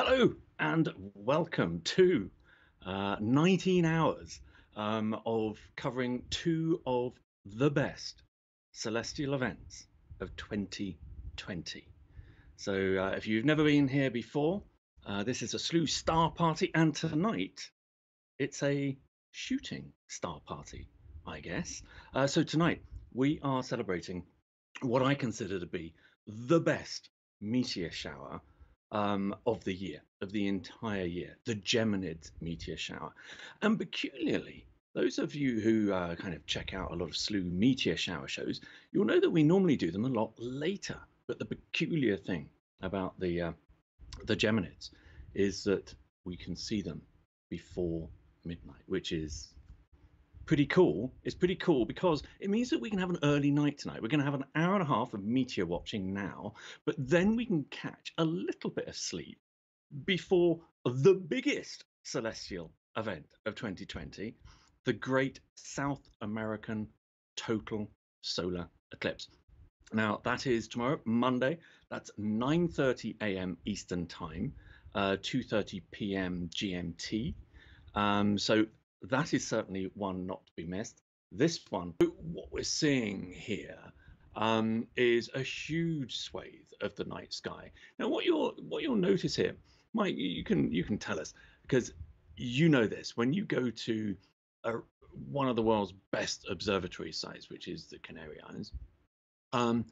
Hello and welcome to uh, 19 hours um, of covering two of the best celestial events of 2020. So, uh, if you've never been here before, uh, this is a Slooh Star Party, and tonight it's a shooting star party, I guess. Uh, so, tonight we are celebrating what I consider to be the best meteor shower um, of the year, of the entire year, the Geminid meteor shower. And peculiarly, those of you who uh, kind of check out a lot of Slooh meteor shower shows, you'll know that we normally do them a lot later. But the peculiar thing about the uh, the Geminids is that we can see them before midnight, which is pretty cool. It's pretty cool because it means that we can have an early night tonight. We're going to have an hour and a half of meteor watching now, but then we can catch a little bit of sleep before the biggest celestial event of 2020, the Great South American Total Solar Eclipse. Now that is tomorrow, Monday. That's 9:30 a.m. Eastern Time, uh, 2:30 p.m. GMT. Um, so that is certainly one not to be missed. This one, what we're seeing here um, is a huge swathe of the night sky. Now, what you'll what you'll notice here, Mike, you can you can tell us because you know this when you go to a, one of the world's best observatory sites, which is the Canary Islands. Um,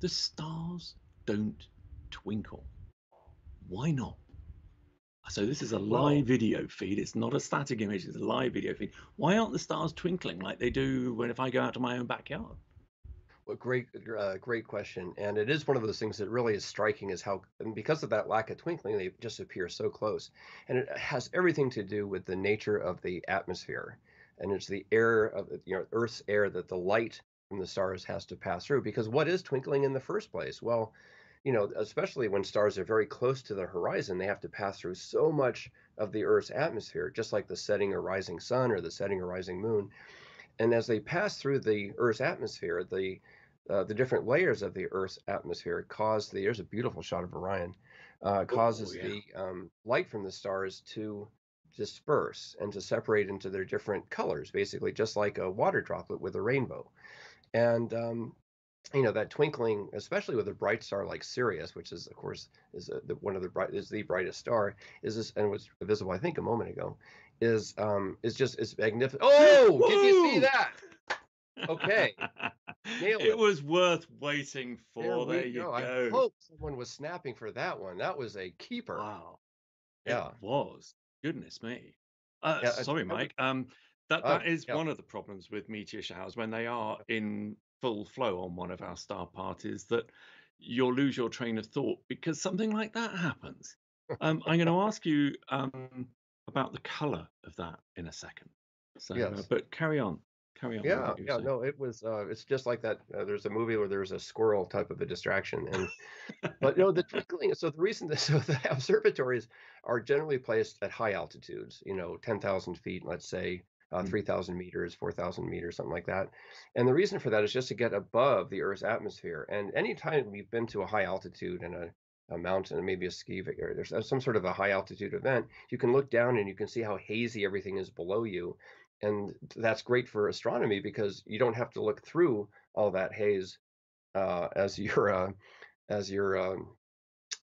the stars don't twinkle. Why not? So this is a live video feed. It's not a static image. It's a live video feed. Why aren't the stars twinkling like they do when if I go out to my own backyard? Well, great, uh, great question, and it is one of those things that really is striking is how, and because of that lack of twinkling, they just appear so close, and it has everything to do with the nature of the atmosphere, and it's the air of you know Earth's air that the light from the stars has to pass through. Because what is twinkling in the first place? Well, you know, especially when stars are very close to the horizon, they have to pass through so much of the Earth's atmosphere, just like the setting or rising sun or the setting or rising moon. And as they pass through the Earth's atmosphere, the uh, the different layers of the Earth's atmosphere cause the there's a beautiful shot of Orion uh, causes oh, yeah. the um, light from the stars to disperse and to separate into their different colors, basically just like a water droplet with a rainbow. And um, you know that twinkling, especially with a bright star like Sirius, which is of course is a, the, one of the bright is the brightest star, is this and was visible I think a moment ago, is um is just is magnificent. Oh, did you see that? Okay, Nailed it. It was worth waiting for. There, there you go. go. I hope someone was snapping for that one. That was a keeper. Wow. Yeah, it was. Goodness me. Uh, yeah, sorry, Mike. Um, that oh, that uh, is yeah. one of the problems with meteor showers when they are in full flow on one of our star parties that you'll lose your train of thought because something like that happens. Um, I'm going to ask you um, about the color of that in a second. So, uh, yes. uh, but carry on. Carry on. Yeah, yeah, saying. no, it was. Uh, it's just like that. Uh, there's a movie where there's a squirrel type of a distraction, and but you know the twinkling. So the reason that so the observatories are generally placed at high altitudes. You know, ten thousand feet, let's say, uh, mm. 3,000 meters, 4,000 meters, something like that. And the reason for that is just to get above the Earth's atmosphere. And anytime we've been to a high altitude and a, a mountain, maybe a ski, or there's uh, some sort of a high altitude event, you can look down and you can see how hazy everything is below you. And that's great for astronomy because you don't have to look through all that haze uh, as you're uh, as you're um,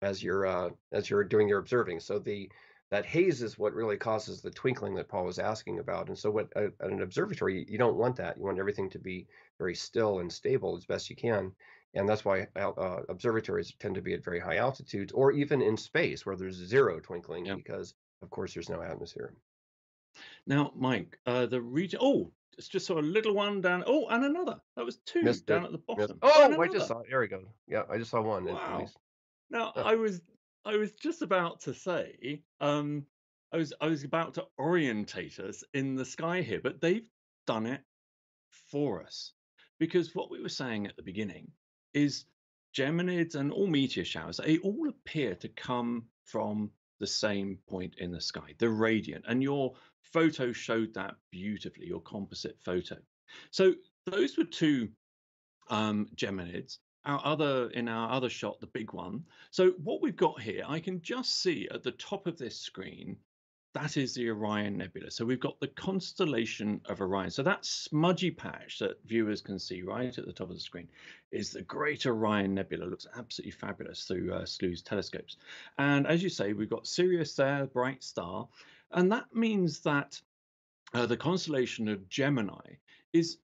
as you're uh, as you're doing your observing. So the that haze is what really causes the twinkling that Paul was asking about. And so, what at an observatory, you don't want that. You want everything to be very still and stable as best you can. And that's why uh, observatories tend to be at very high altitudes, or even in space where there's zero twinkling, yep. because of course there's no atmosphere. Now, Mike, uh, the region. Oh, it's just saw a little one down. Oh, and another. That was two Missed down it. at the bottom. Oh, I just saw. There we go. Yeah, I just saw one. Wow. Now oh. I was I was just about to say, um, I was I was about to orientate us in the sky here, but they've done it for us. Because what we were saying at the beginning is Geminids and all meteor showers, they all appear to come from the same point in the sky, the radiant. And your photo showed that beautifully, your composite photo. So those were two um, Geminids. Our other in our other shot, the big one. So what we've got here, I can just see at the top of this screen, that is the Orion Nebula. So we've got the constellation of Orion. So that smudgy patch that viewers can see right at the top of the screen is the Great Orion Nebula. Looks absolutely fabulous through uh, telescopes. And as you say, we've got Sirius there, bright star, and that means that uh, the constellation of Gemini is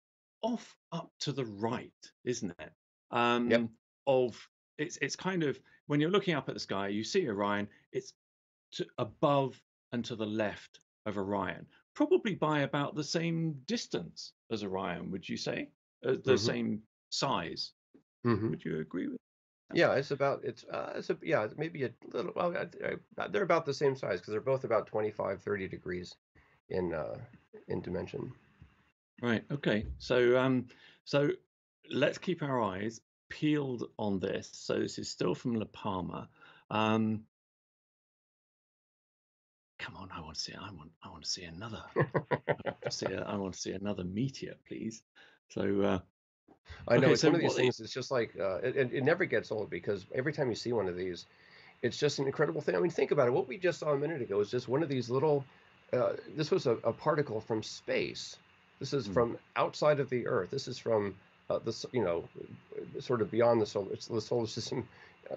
off up to the right, isn't it? Um, Yep. of it's it's kind of when you're looking up at the sky, you see Orion. It's to above and to the left of Orion, probably by about the same distance as Orion. Would you say? Uh, the hmm same size? hmm Would you agree with? Yeah, it's about it's uh, it's a yeah maybe a little well I, I, they're about the same size because they're both about 25 30 degrees in uh in dimension. Right. Okay. So um so let's keep our eyes peeled on this. So this is still from La Palma. Um come on, I want to see I want I want to see another I want to see a, I want to see another meteor, please. So uh I know okay, it's so one of these things. It's just like uh, it, it it never gets old because every time you see one of these, it's just an incredible thing. I mean, think about it. What we just saw a minute ago is just one of these little. Uh, this was a, a particle from space. This is mm, from outside of the Earth. This is from uh, the you know sort of beyond the solar it's the solar system,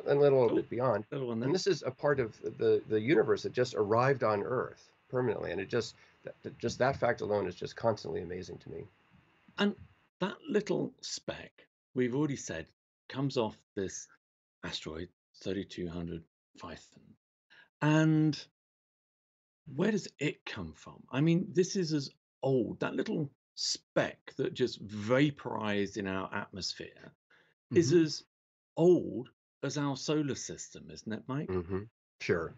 and a little oh, bit beyond. little And this is a part of the the universe that just arrived on Earth permanently, and it just that, just that fact alone is just constantly amazing to me. And that little speck, we've already said, comes off this asteroid 3200 Phaethon. And where does it come from? I mean, this is as old, that little speck that just vaporized in our atmosphere is hmm as old as our solar system, isn't it, Mike? hmm Sure.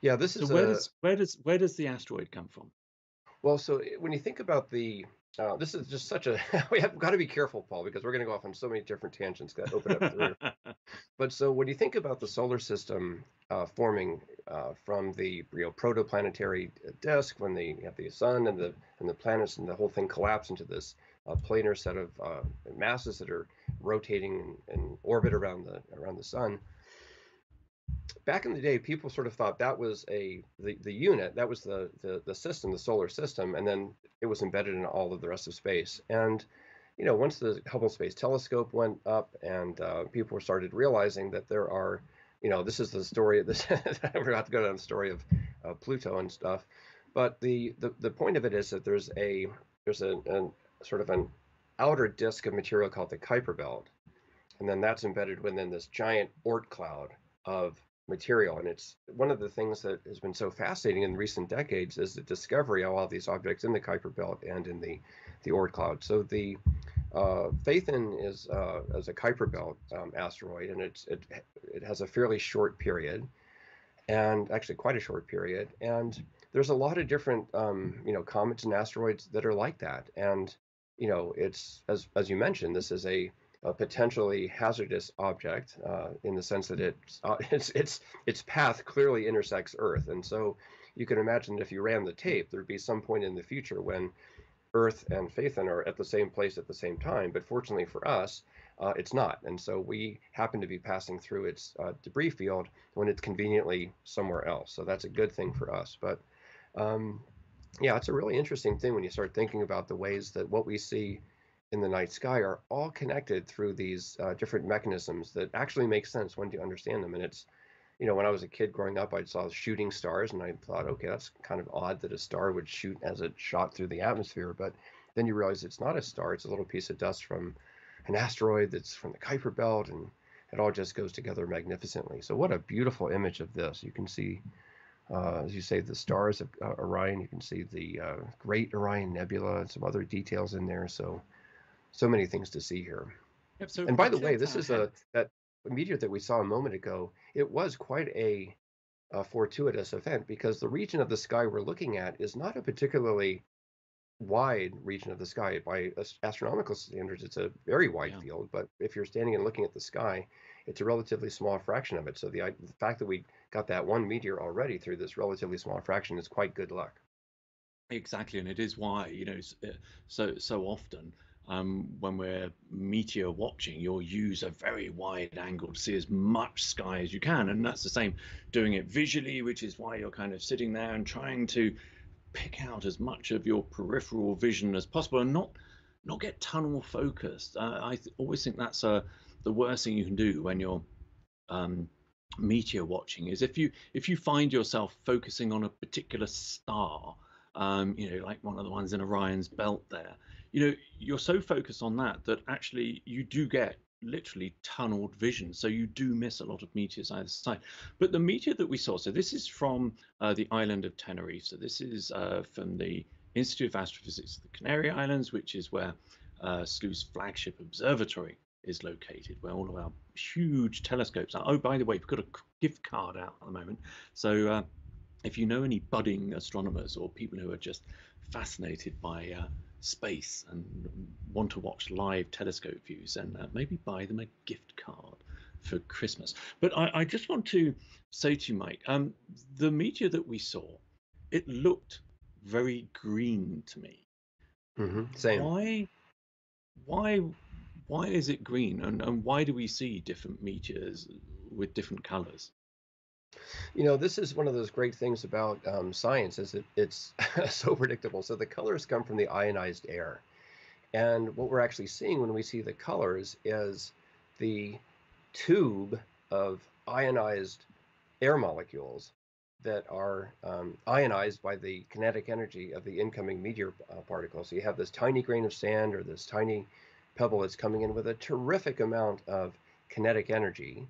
Yeah, this So is where a does where does where does the asteroid come from? Well, so when you think about the, uh, this is just such a, we have got to be careful, Paul, because we're going to go off on so many different tangents that open up. But so when you think about the solar system uh, forming uh, from the you know protoplanetary disk, when the you have the sun and the and the planets and the whole thing collapse into this uh, planar set of uh, masses that are rotating in, in orbit around the around the sun, back in the day, people sort of thought that was a the, the unit, that was the, the the system, the solar system, and then it was embedded in all of the rest of space. And you know, once the Hubble Space Telescope went up, and uh, people started realizing that there are, you know, this is the story of this. I forgot to go down the story of uh, Pluto and stuff, but the, the the point of it is that there's a there's a, a sort of an outer disk of material called the Kuiper Belt, and then that's embedded within this giant Oort cloud of material. And it's one of the things that has been so fascinating in recent decades is the discovery of all these objects in the Kuiper Belt and in the the Oort cloud. So the uh, Phaethon is uh, as a Kuiper Belt um, asteroid, and it's it it has a fairly short period, and actually quite a short period. And there's a lot of different um, you know comets and asteroids that are like that. And you know it's as as you mentioned, this is a a potentially hazardous object uh, in the sense that it's, uh, it's its its path clearly intersects Earth, and so you can imagine if you ran the tape, there'd be some point in the future when Earth and Phaethon are at the same place at the same time. But fortunately for us, uh, it's not, and so we happen to be passing through its uh, debris field when it's conveniently somewhere else. So that's a good thing for us. But um, yeah, it's a really interesting thing when you start thinking about the ways that what we see in the night sky are all connected through these uh, different mechanisms that actually make sense when you understand them. And it's, you know, when I was a kid growing up, I saw shooting stars and I thought, okay, that's kind of odd that a star would shoot as it shot through the atmosphere. But then you realize it's not a star, it's a little piece of dust from an asteroid that's from the Kuiper Belt. And it all just goes together magnificently. So, what a beautiful image of this. You can see. Uh, as you say, the stars of uh, Orion. You can see the uh, Great Orion Nebula and some other details in there. So, so many things to see here. Yep, so And by the way, this is a that meteor that we saw a moment ago. It was quite a, a fortuitous event because the region of the sky we're looking at is not a particularly wide region of the sky by astronomical standards. It's a very wide Yeah. field, but if you're standing and looking at the sky, it's a relatively small fraction of it. So the, the fact that we got that one meteor already through this relatively small fraction is quite good luck. Exactly, and it is why you know uh, so so often um, when we're meteor watching, you'll use a very wide angle to see as much sky as you can. And that's the same doing it visually, which is why you're kind of sitting there and trying to pick out as much of your peripheral vision as possible and not not get tunnel focused. Uh, I th- always think that's uh, the worst thing you can do when you're um, meteor watching is if you if you find yourself focusing on a particular star, um, you know, like one of the ones in Orion's belt there, you know, you're so focused on that that actually you do get literally tunneled vision. So you do miss a lot of meteors either side. But the meteor that we saw, so this is from uh, the island of Tenerife. So this is uh, from the Institute of Astrophysics of the Canary Islands, which is where uh, Slooh's flagship observatory is located, where all of our huge telescopes are. Oh, by the way, we've got a gift card out at the moment. So uh, if you know any budding astronomers or people who are just fascinated by uh, space and want to watch live telescope views, and uh, maybe buy them a gift card for Christmas. But I, I just want to say to you, Mike, um, the meteor that we saw, it looked very green to me. Mm-hmm. Same. Why? Why? Why is it green, and, and why do we see different meteors with different colors? You know, this is one of those great things about um, science is it, it's so predictable. So the colors come from the ionized air. And what we're actually seeing when we see the colors is the tube of ionized air molecules that are um, ionized by the kinetic energy of the incoming meteor uh, particle. So you have this tiny grain of sand or this tiny pebble that's coming in with a terrific amount of kinetic energy.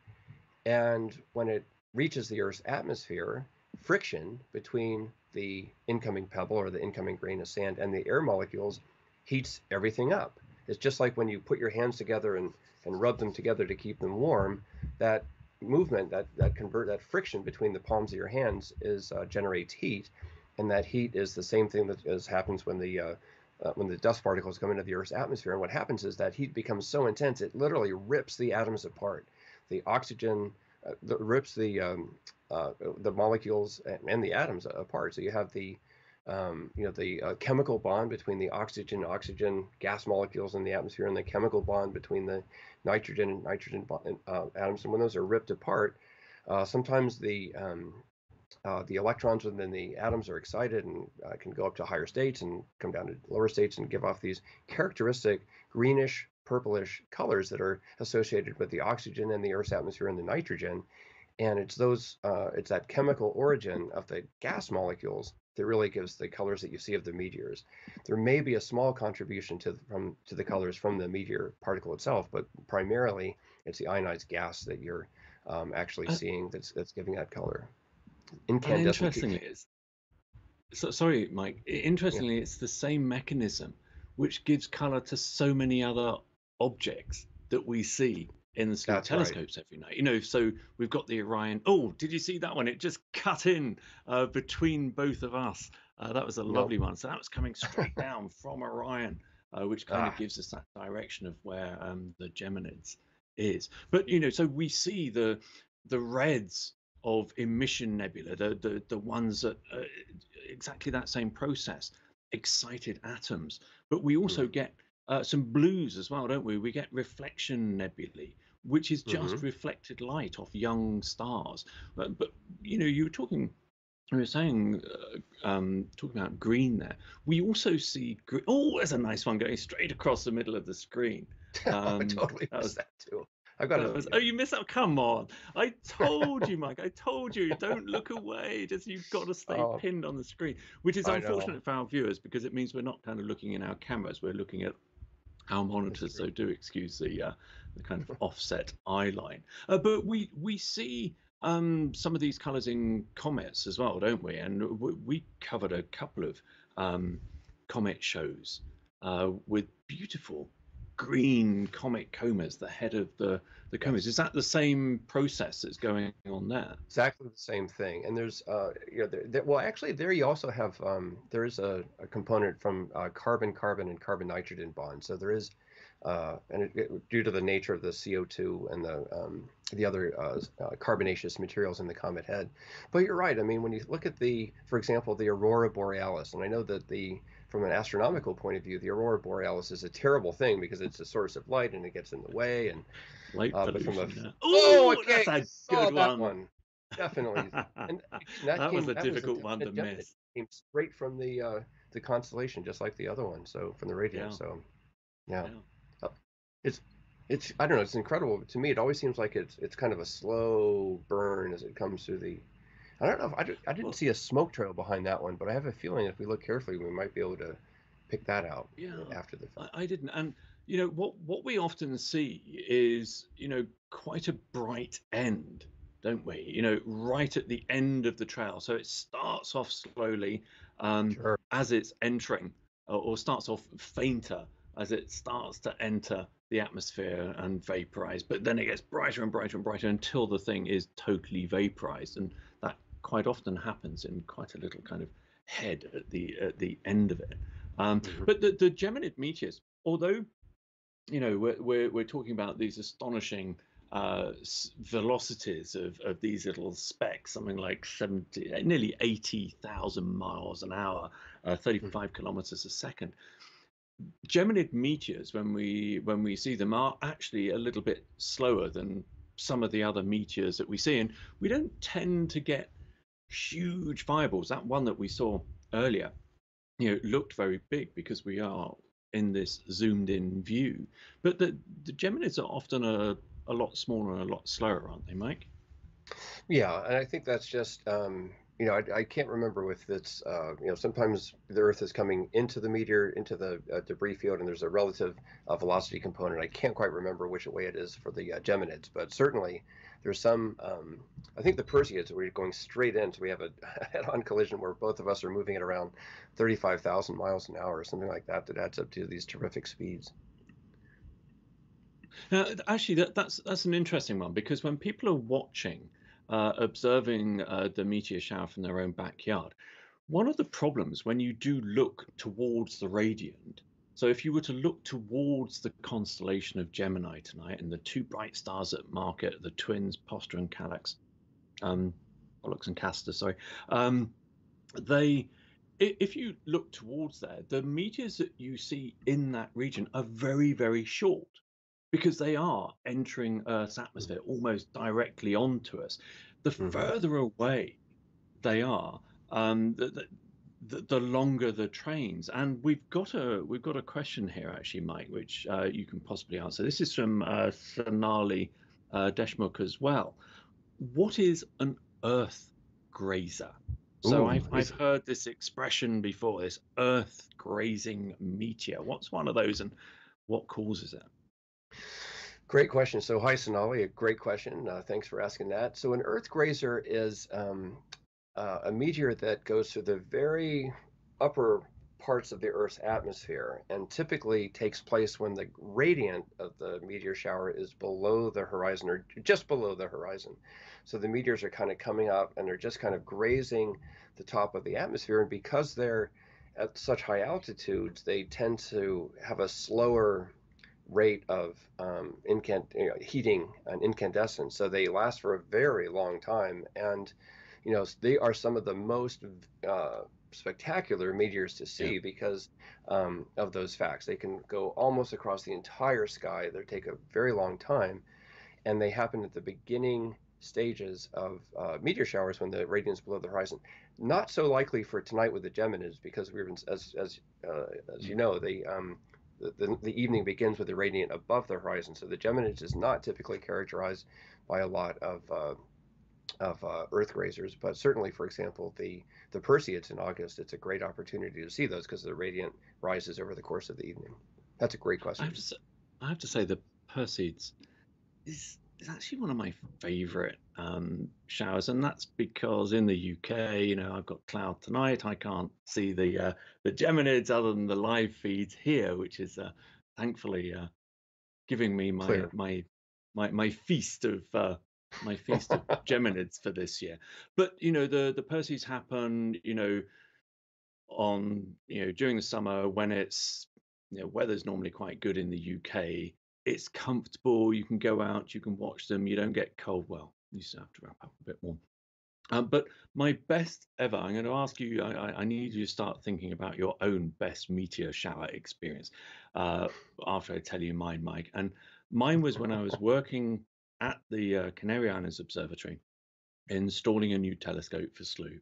And when it reaches the Earth's atmosphere, friction between the incoming pebble or the incoming grain of sand and the air molecules heats everything up. It's just like when you put your hands together and, and rub them together to keep them warm, that movement, that, that convert that friction between the palms of your hands is uh, generates heat. And that heat is the same thing that as happens when the uh, uh, when the dust particles come into the Earth's atmosphere. And what happens is that heat becomes so intense it literally rips the atoms apart. The oxygen uh, rips the um, uh, the molecules and, the atoms apart. So you have the um, you know the uh, chemical bond between the oxygen oxygen gas molecules in the atmosphere and the chemical bond between the nitrogen and nitrogen uh, atoms. And when those are ripped apart, uh, sometimes the um, uh, the electrons within the atoms are excited and can go up to higher states and come down to lower states and give off these characteristic greenish purplish colors that are associated with the oxygen in the Earth's atmosphere and the nitrogen. And it's those, uh, it's that chemical origin of the gas molecules that really gives the colors that you see of the meteors. There may be a small contribution to from to the colors from the meteor particle itself, but primarily it's the ionized gas that you're um, actually uh, seeing that's that's giving that color. Incandescent. Interestingly, it's, so, sorry, Mike. Interestingly, yeah. it's the same mechanism which gives color to so many other objects that we see in the sky telescopes right. every night. You know, so we've got the Orion. Oh, did you see that one? It just cut in uh, between both of us. Uh, that was a lovely one. So that was coming straight down from Orion, uh, which kind ah. of gives us that direction of where um, the Geminids is. But you know, so we see the the reds of emission nebula, the the the ones that uh, exactly that same process, excited atoms. But we also mm. get uh, some blues as well, don't we? We get reflection nebulae, which is just mm-hmm. reflected light off young stars. But, but, you know, you were talking, you were saying, uh, um, talking about green there. We also see green. Oh, there's a nice one going straight across the middle of the screen. Um, I totally that was that too. I've got it. Oh, you missed out. Come on. I told you, Mike. I told you. Don't look away. Just you've got to stay oh, pinned on the screen, which is unfortunate for our viewers because it means we're not kind of looking in our cameras. We're looking at our monitors, though do excuse the uh, the kind of offset eye line. Uh, but we we see um, some of these colours in comets as well, don't we? And we, we covered a couple of um, comet shows uh, with beautiful green comet comas, the head of the the comas. Is that the same process that's going on there? Exactly the same thing. And there's, uh, you know, there, there, well, actually, there you also have um, there is a, a component from uh, carbon, carbon, and carbon nitrogen bond. So there is, uh, and it, it, due to the nature of the CO2 and the um, the other uh, uh, carbonaceous materials in the comet head. But you're right. I mean, when you look at the, for example, the aurora borealis, and I know that the from an astronomical point of view, the aurora borealis is a terrible thing because it's a source of light and it gets in the way. And Light uh, but from a pollution. yeah. oh, Ooh, okay, that's a saw good that one. one. Definitely. And that that was a that was a difficult one to miss. Came straight from the uh the constellation, just like the other one. So from the radio. Yeah. So yeah. Yeah. Uh, It's it's I don't know, it's incredible. To me it always seems like it's it's kind of a slow burn as it comes through the I don't know if I, di- I didn't Well, see a smoke trail behind that one, but I have a feeling if we look carefully we might be able to pick that out yeah. after the fact. I, I didn't. And you know what what we often see is you know quite a bright end, don't we? You know, right at the end of the trail. So it starts off slowly um, Sure. as it's entering, or, or starts off fainter as it starts to enter the atmosphere and vaporize. But then it gets brighter and brighter and brighter until the thing is totally vaporized, and quite often happens in quite a little kind of head at the at the end of it. Um, Mhm. but the, the Geminid meteors, although you know we're, we're, we're talking about these astonishing uh, s- velocities of, of these little specks, something like 70, nearly 80,000 miles an hour, uh, 35 kilometers a second. Geminid meteors, when we when we see them, are actually a little bit slower than some of the other meteors that we see, and we don't tend to get huge fireballs. That one that we saw earlier, you know, looked very big because we are in this zoomed in view. But the the Geminids are often a a lot smaller and a lot slower, aren't they, Mike? Yeah, and I think that's just um, you know I, I can't remember with it's uh, you know sometimes the Earth is coming into the meteor into the uh, debris field and there's a relative uh, velocity component. I can't quite remember which way it is for the uh, Geminids, but certainly there's some. Um, I think the Perseids we're going straight in, so we have a head-on collision where both of us are moving at around 35,000 miles an hour or something like that. That adds up to these terrific speeds. Now, actually, that, that's that's an interesting one because when people are watching, uh, observing uh, the meteor shower from their own backyard, one of the problems when you do look towards the radiant, so if you were to look towards the constellation of Gemini tonight and the two bright stars that mark it, the twins, Postra and Calyx, um, Pollux and Castor, sorry, um, they, if you look towards there, the meteors that you see in that region are very, very short because they are entering Earth's atmosphere almost directly onto us. The hmm further away they are, um, the, the, the, the longer the trains. And we've got a we've got a question here actually, Mike, which uh, you can possibly answer. This is from uh, Sonali uh, Deshmukh as well. What is an Earth grazer? So Ooh, I've I've heard this expression before. This Earth grazing meteor. What's one of those, and what causes it? Great question. So, hi, Sonali. A great question. Uh, thanks for asking that. So, an Earth grazer is um, uh, a meteor that goes through the very upper parts of the Earth's atmosphere and typically takes place when the radiant of the meteor shower is below the horizon or just below the horizon. So, the meteors are kind of coming up and they're just kind of grazing the top of the atmosphere. And because they're at such high altitudes, they tend to have a slower rate of um, you know, heating and incandescence. So they last for a very long time, and you know they are some of the most uh, spectacular meteors to Yeah. see because um, of those facts. They can go almost across the entire sky. They take a very long time, and they happen at the beginning stages of uh, meteor showers when the radiance is below the horizon. Not so likely for tonight with the Geminis because we've been, as as uh, as you Mm. know, they um, the, the, the evening begins with the radiant above the horizon. So the Geminis is not typically characterized by a lot of uh, of uh, Earth grazers, but certainly, for example, the the Perseids in August, it's a great opportunity to see those because the radiant rises over the course of the evening. That's a great I have question. to say, I have to say the Perseids is is actually one of my favourite um, showers, and that's because in the UK, you know, I've got cloud tonight. I can't see the uh, the Geminids other than the live feeds here, which is uh, thankfully uh, giving me my Clear. my my my feast of uh, my feast of Geminids for this year. But you know, the the Perseids happen, you know, on you know during the summer when it's you know weather's normally quite good in the UK. It's comfortable. You can go out. You can watch them. You don't get cold. Well, you still have to wrap up a bit more. Um, but my best ever, I'm going to ask you, I, I need you to start thinking about your own best meteor shower experience uh, after I tell you mine, Mike. And mine was when I was working at the uh, Canary Islands Observatory, installing a new telescope for Slooh.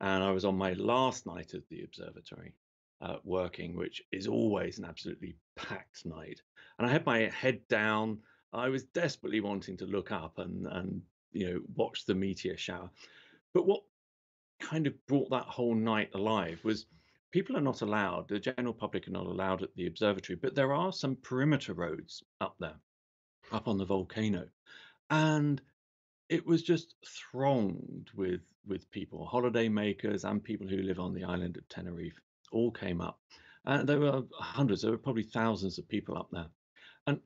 And I was on my last night at the observatory uh, working, which is always an absolutely packed night. And I had my head down. I was desperately wanting to look up and, and you know, watch the meteor shower. But what kind of brought that whole night alive was people are not allowed, the general public are not allowed at the observatory, but there are some perimeter roads up there, up on the volcano. And it was just thronged with with people, holiday makers and people who live on the island of Tenerife, all came up. And there were hundreds, there were probably thousands of people up there. And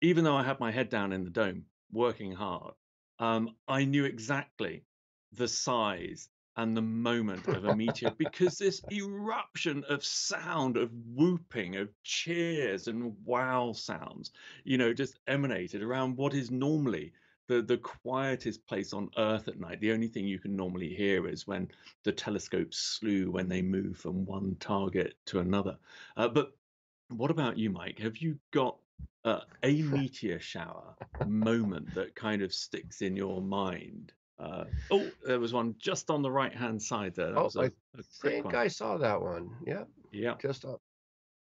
even though I had my head down in the dome, working hard, um, I knew exactly the size and the moment of a meteor because this eruption of sound, of whooping, of cheers and wow sounds, you know, just emanated around what is normally the, the quietest place on Earth at night. The only thing you can normally hear is when the telescopes slew when they move from one target to another. Uh, but what about you, Mike? Have you got uh, a meteor shower moment that kind of sticks in your mind? Uh, oh, there was one just on the right hand side there. That Oh, was a, I a think one. I saw that one. Yeah, Yeah. just up.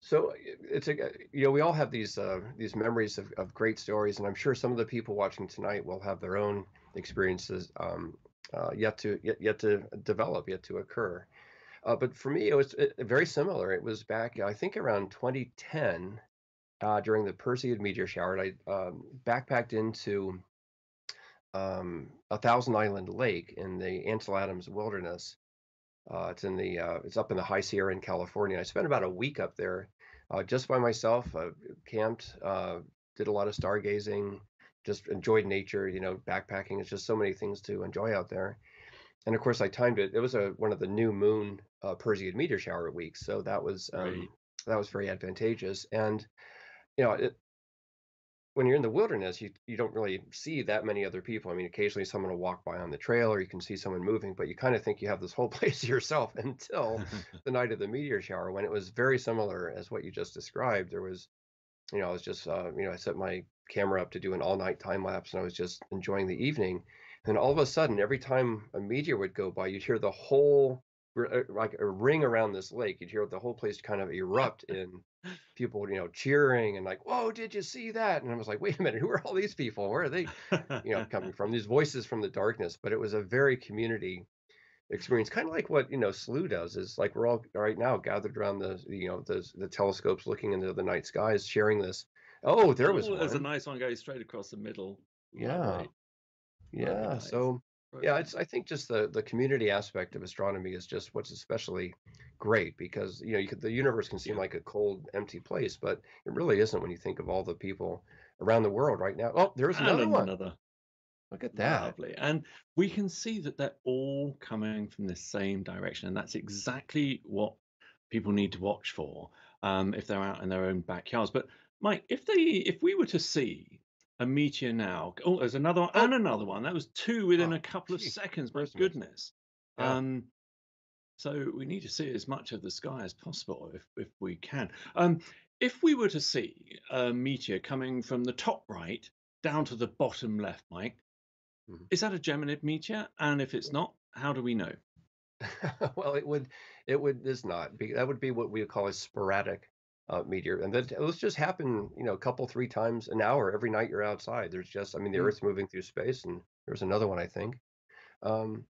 So it's a you know we all have these uh, these memories of, of great stories, and I'm sure some of the people watching tonight will have their own experiences um, uh, yet to yet, yet to develop, yet to occur. Uh, but for me, it was uh, very similar. It was back I think around 2010 uh, during the Perseid meteor shower. and I um, backpacked into um, a Thousand Island Lake in the Ansel Adams Wilderness. Uh, it's in the uh, it's up in the High Sierra in California. I spent about a week up there, uh, just by myself. Uh, camped, uh, did a lot of stargazing, just enjoyed nature. You know, backpacking. It's just so many things to enjoy out there. And of course, I timed it. It was a one of the new moon uh, Perseid meteor shower weeks, so that was Right. um, that was very advantageous. And you know, it, when you're in the wilderness, you you don't really see that many other people. I mean, occasionally someone will walk by on the trail, or you can see someone moving, but you kind of think you have this whole place to yourself until the night of the meteor shower, when it was very similar as what you just described. There was, you know, I was just, uh, you know, I set my camera up to do an all-night time lapse, and I was just enjoying the evening. And all of a sudden, every time a meteor would go by, you'd hear the whole uh, like a ring around this lake. You'd hear the whole place kind of erupt in people, you know, cheering and like, "Whoa, did you see that?" And I was like, "Wait a minute, who are all these people? Where are they, you know, coming from?" These voices from the darkness. But it was a very community experience, kind of like what you know Slooh does. Is like we're all right now gathered around the, you know, the the telescopes, looking into the night skies, sharing this. Oh, there was Oh, there's a nice one going straight across the middle. Yeah. Lovely yeah. So Right. Yeah, it's I think just the the community aspect of astronomy is just what's especially great because you know you could, the universe can seem Yeah. like a cold, empty place, but it really isn't when you think of all the people around the world right now. Oh, there's And another one. another. Look at that. Lovely. And we can see that they're all coming from the same direction. And that's exactly what people need to watch for um, if they're out in their own backyards. But Mike, if they if we were to see a meteor now, oh, there's another one and another one. That was two within oh, a couple of seconds. My goodness. Yeah. Um, so we need to see as much of the sky as possible if if we can. Um, if we were to see a meteor coming from the top right down to the bottom left, Mike, Mhm. is that a Geminid meteor? And if it's not, how do we know? well, it would it would is not be that would be what we would call a sporadic uh, meteor, and that those just happen, you know, a couple three times an hour every night you're outside. There's just, I mean, the Mm. Earth's moving through space, and there's another one, I think. Um,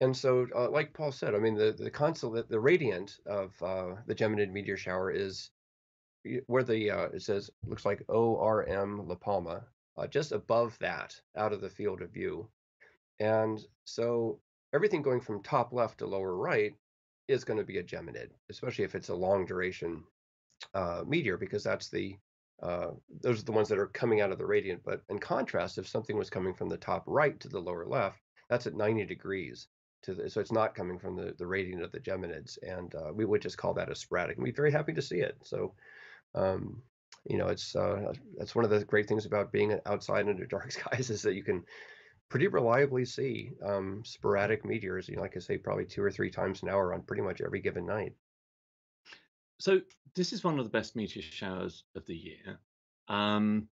and so, uh, like Paul said, I mean, the the constant, the radiant of uh, the Geminid meteor shower is where the uh, it says looks like ORM La Palma, uh, just above that, out of the field of view. And so everything going from top left to lower right is going to be a Geminid, especially if it's a long duration uh, meteor, because that's the uh, those are the ones that are coming out of the radiant. But in contrast, if something was coming from the top right to the lower left, that's at 90 degrees. To the, so it's not coming from the, the radiant of the Geminids, and uh, we would just call that a sporadic. And we'd be very happy to see it. So, um, you know, it's uh, that's one of the great things about being outside under dark skies is that you can pretty reliably see um, sporadic meteors. You know, like I say, probably two or three times an hour on pretty much every given night. So this is one of the best meteor showers of the year. Um,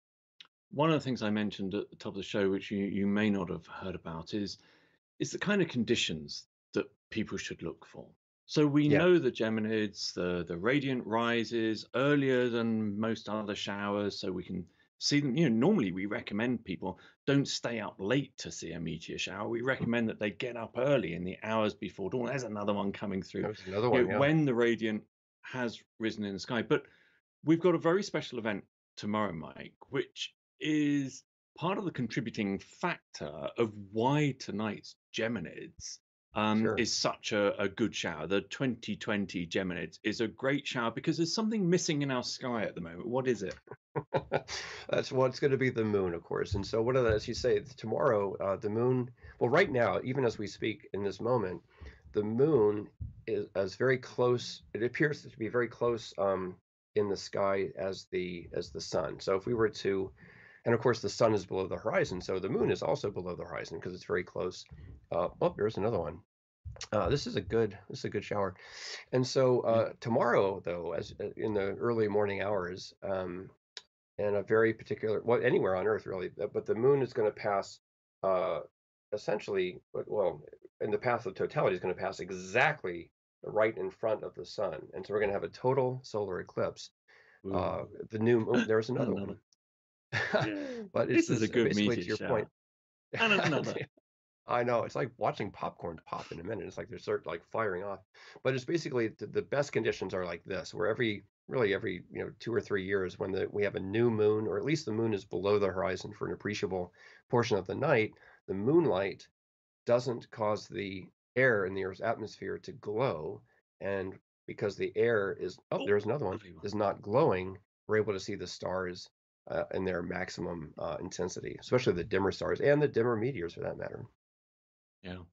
one of the things I mentioned at the top of the show, which you, you may not have heard about, is is the kind of conditions that people should look for. So we Yeah. know the Geminids, the the radiant rises earlier than most other showers, so we can see them. You know, normally we recommend people don't stay up late to see a meteor shower. We recommend that they get up early in the hours before dawn. There's another one coming through. There's another You one. know, Yeah. when the radiant has risen in the sky. But we've got a very special event tomorrow, Mike, which is part of the contributing factor of why tonight's Geminids um, Sure. is such a, a good shower. The 2020 Geminids is a great shower because there's something missing in our sky at the moment. What is it? That's what's going to be the moon, of course. And so, what are the, as you say, tomorrow, uh, the moon, well, right now, even as we speak in this moment, the moon is, is very close. It appears to be very close um, in the sky as the as the sun. So, if we were to, and of course, the sun is below the horizon, so the moon is also below the horizon because it's very close. Uh, oh, there's another one. Uh, this is a good this is a good shower, and so uh, tomorrow though, as uh, in the early morning hours, um, and a very particular well anywhere on earth really but the moon is going to pass uh essentially but- well in the path of totality is going to pass exactly right in front of the sun and so we're going to have a total solar eclipse uh the new moon there's another another. one but it's this is a good meteor your shower. point And another. I know it's like watching popcorn pop in a minute. It's like they're start like firing off, but it's basically the, the best conditions are like this, where every really every you know two or three years when the we have a new moon, or at least the moon is below the horizon for an appreciable portion of the night, the moonlight doesn't cause the air in the Earth's atmosphere to glow, and because the air is oh Oh, there's another one is not glowing, we're able to see the stars. Uh, in their maximum uh, intensity, especially the dimmer stars and the dimmer meteors for that matter. Yeah,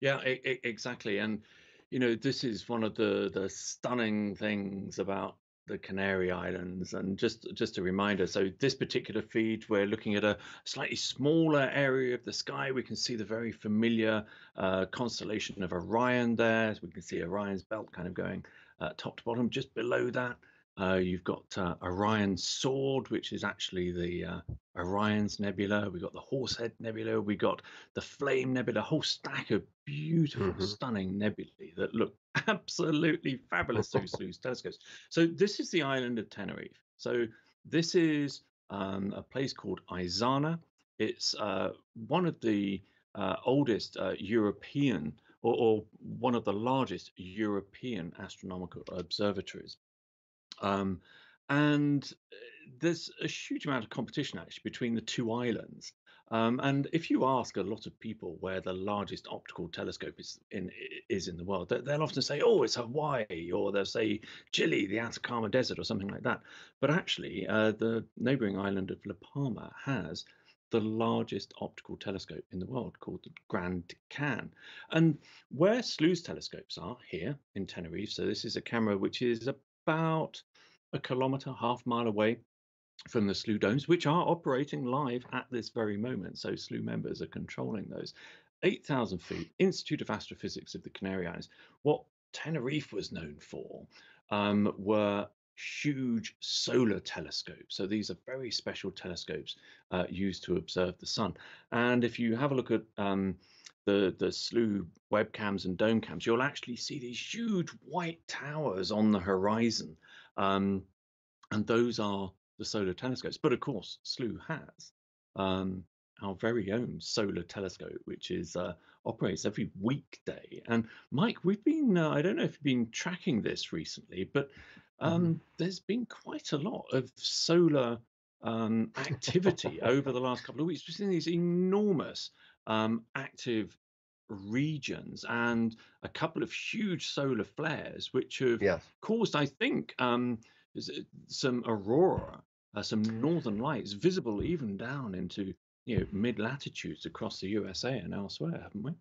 yeah, exactly. And you know, this is one of the the stunning things about the Canary Islands. And just just a reminder, so this particular feed, we're looking at a slightly smaller area of the sky. We can see the very familiar uh, constellation of Orion there. We can see Orion's belt kind of going uh, top to bottom. Just below that, uh, you've got uh, Orion's sword, which is actually the uh, Orion's Nebula. We've got the Horsehead Nebula. We've got the Flame Nebula. A whole stack of beautiful, hmm stunning nebulae that look absolutely fabulous through Slooh's telescopes. So this is the island of Tenerife. So this is um, a place called Izaña. It's uh, one of the uh, oldest uh, European or, or one of the largest European astronomical observatories. Um, and uh, there's a huge amount of competition actually between the two islands. Um, and if you ask a lot of people where the largest optical telescope is in is in the world, they- they'll often say, "Oh, it's Hawaii," or they'll say Chile, the Atacama Desert, or something like that. But actually, uh, the neighboring island of La Palma has the largest optical telescope in the world, called the Grand Can. And where Slooh's telescopes are here in Tenerife, so this is a camera which is about a kilometer, half mile away from the Slooh domes, which are operating live at this very moment. So Slooh members are controlling those. 8,000 feet, Institute of Astrophysics of the Canary Islands. What Tenerife was known for um, were huge solar telescopes. So these are very special telescopes uh, used to observe the sun. And if you have a look at um, the the Slooh webcams and dome cams, you'll actually see these huge white towers on the horizon. Um, and those are the solar telescopes. But of course, Slooh has um, our very own solar telescope, which is uh, operates every weekday. And Mike, we've been uh, I don't know if you've been tracking this recently, but um, there's been quite a lot of solar um, activity over the last couple of weeks. We've seen these enormous um, active regions and a couple of huge solar flares, which have Yes. caused, I think, um, some aurora, uh, some northern lights visible even down into you know mid latitudes across the USA and elsewhere, haven't we?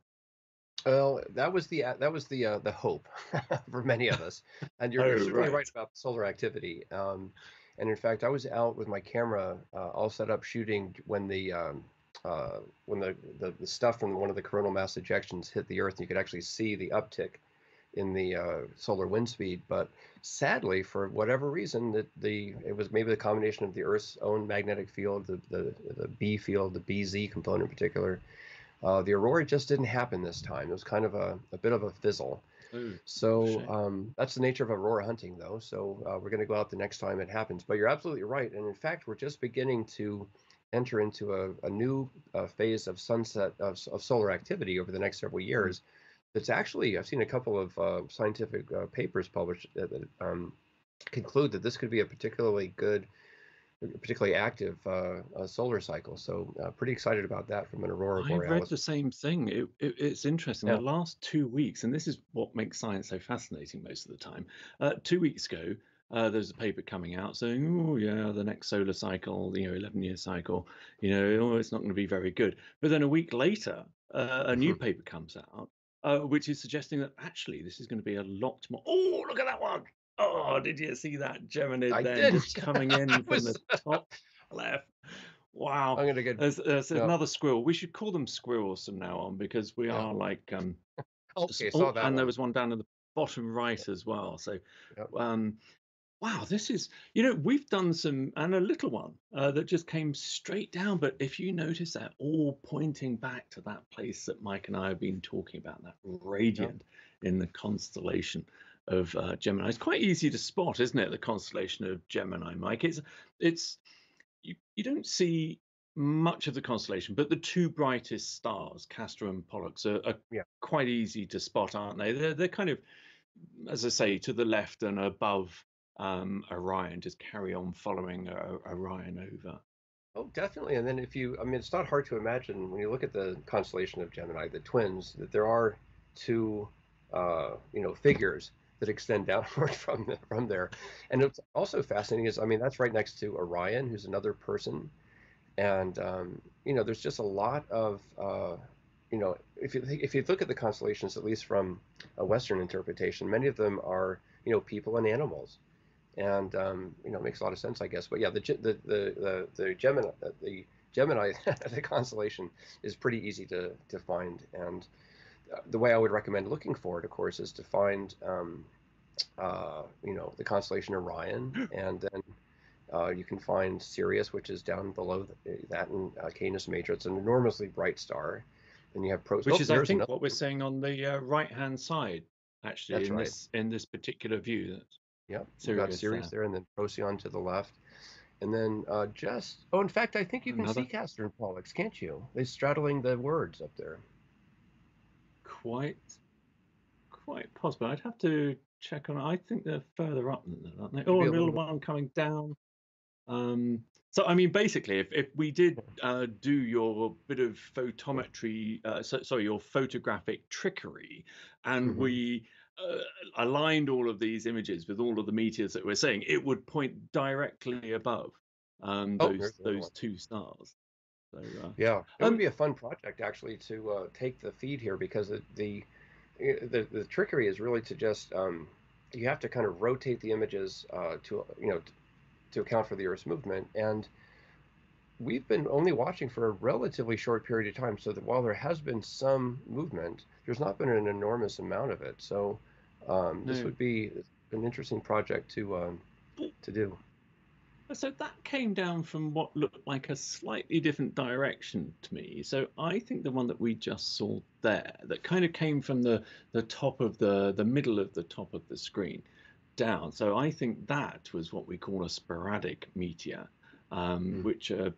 Well, that was the that was the uh, the hope for many of us, and you're, Oh, you're certainly right. right about solar activity. Um, and in fact, I was out with my camera uh, all set up shooting when the um, uh, when the, the, the stuff from one of the coronal mass ejections hit the Earth, you could actually see the uptick in the uh, solar wind speed. But sadly, for whatever reason, that the it was maybe the combination of the Earth's own magnetic field, the the, the B field, the BZ component in particular. Uh, the aurora just didn't happen this time. It was kind of a, a bit of a fizzle. Ooh, So um, that's the nature of aurora hunting, though. So uh, we're going to go out the next time it happens. But you're absolutely right. And in fact, we're just beginning to enter into a, a new uh, phase of sunset of, of solar activity over the next several years. That's actually I've seen a couple of uh, scientific uh, papers published that, that um, conclude that this could be a particularly good, particularly active uh, uh, solar cycle. So uh, pretty excited about that from an aurora I read borealis. the same thing. It, it, it's interesting. Yeah. The last two weeks, and this is what makes science so fascinating most of the time. Uh, two weeks ago, uh, there was a paper coming out saying, "Oh, yeah, the next solar cycle, you know, eleven-year cycle, you know, oh, it's not going to be very good." But then a week later, uh, a new paper comes out, uh, which is suggesting that actually this is going to be a lot more. Oh, look at that one! Oh, did you see that Geminid I did. just coming in from was- the top left? Wow. I'm going to get There's, there's another squirrel. We should call them squirrels from now on because we Yeah. are like um. okay. oh, Saw that. and there was one down in the bottom right as well. So, Yep. um, wow, this is you know we've done some and a little one uh, that just came straight down. But if you notice, they're all pointing back to that place that Mike and I have been talking about, that radiant in the constellation of uh, Gemini. It's quite easy to spot, isn't it? The constellation of Gemini, Mike. It's it's you, you don't see much of the constellation, but the two brightest stars, Castor and Pollux, are, are Yeah. quite easy to spot, aren't they? They're they're kind of, as I say, to the left and above um, Orion. Just carry on following Orion over. Oh, definitely. And then if you, I mean, it's not hard to imagine when you look at the constellation of Gemini, the twins, that there are two, uh, you know, figures that extend downward from the, from there. And it's also fascinating is, I mean, that's right next to Orion, who's another person. And um, you know, there's just a lot of, uh, you know, if you if you look at the constellations, at least from a Western interpretation, many of them are, you know, people and animals and um, you know, it makes a lot of sense, I guess. But yeah, the the the the, the Gemini uh, the Gemini the constellation is pretty easy to to find, and uh, the way I would recommend looking for it, of course, is to find um, uh, you know the constellation Orion, and then uh, you can find Sirius, which is down below th- that in uh, Canis Major. It's an enormously bright star. Then you have Pro. Which oh, is, I think, another what we're saying on the uh, right-hand side, actually, That's in right. this in this particular view. That's Yeah, you've got Sirius Sirius there. and then Procyon to the left. And then uh, just, oh, in fact, I think you can Another- see Castor and Pollux, can't you? They're straddling the words up there. quite quite possible. I'd have to check on. I think they're further up than that, aren't they? Oh, a little one coming down. Um, so I mean, basically, if if we did uh, do your bit of photometry, uh, so, sorry, your photographic trickery, and Mhm. we uh, aligned all of these images with all of the meteors that we're seeing, it would point directly above um, Oh, those those two stars. So uh, Yeah, it Um, would be a fun project actually to uh, take the feed here because the, the the the trickery is really to just um, you have to kind of rotate the images uh, to you know to account for the Earth's movement, and we've been only watching for a relatively short period of time. So that while there has been some movement, there's not been an enormous amount of it. So um, this would be an interesting project to um, to do. So that came down from what looked like a slightly different direction to me. So I think the one that we just saw there, that kind of came from the the top of the the middle of the top of the screen down. So I think that was what we call a sporadic meteor, um, Mm. which are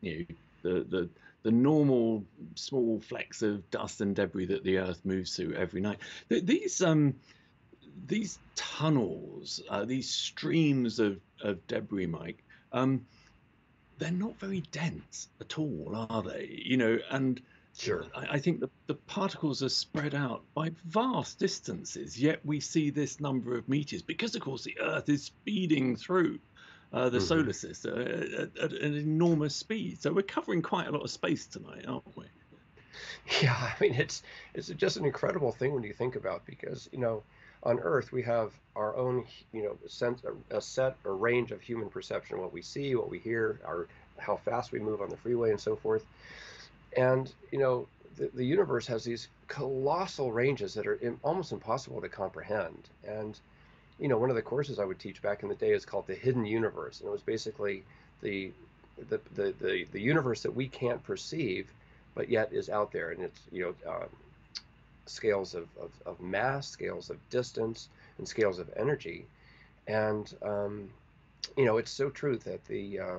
you know the the the normal small flecks of dust and debris that the Earth moves through every night. Th- These um these tunnels, uh, these streams of, of debris, Mike, um, they're not very dense at all, are they? You know, and Sure. I, I think the, the particles are spread out by vast distances, yet we see this number of meters because, of course, the Earth is speeding through uh, the Mhm. solar system at, at, an enormous speed. So we're covering quite a lot of space tonight, aren't we? Yeah, I mean it's it's just an incredible thing when you think about because you know on Earth we have our own you know sense a set a range of human perception what we see what we hear our how fast we move on the freeway and so forth. And you know, the, the universe has these colossal ranges that are almost impossible to comprehend. And you know, one of the courses I would teach back in the day is called the hidden universe, and it was basically the the the the, the universe that we can't perceive, but yet is out there, and it's you know. Um, scales of, of, of, mass, scales of distance, and scales of energy. And, um, you know, it's so true that the, uh,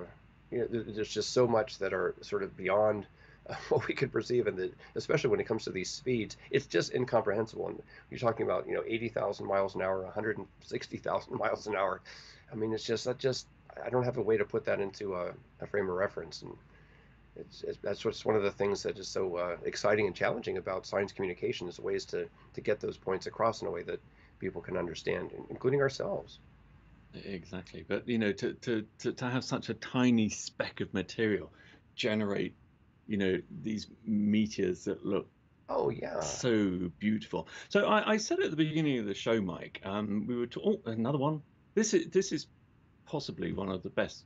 you know, there's just so much that are sort of beyond what we could perceive, and especially when it comes to these speeds, it's just incomprehensible. And you're talking about you know 80,000 miles an hour, 160,000 miles an hour. I mean, it's just that just I don't have a way to put that into a, a frame of reference, and it's, it's, that's what's one of the things that is so uh, exciting and challenging about science communication is ways to to get those points across in a way that people can understand, including ourselves. Exactly, but you know, to to to, to have such a tiny speck of material generate you know these meteors that look oh yeah. so beautiful. So i, I said at the beginning of the show mike um, we were to, oh another one. This is this is possibly one of the best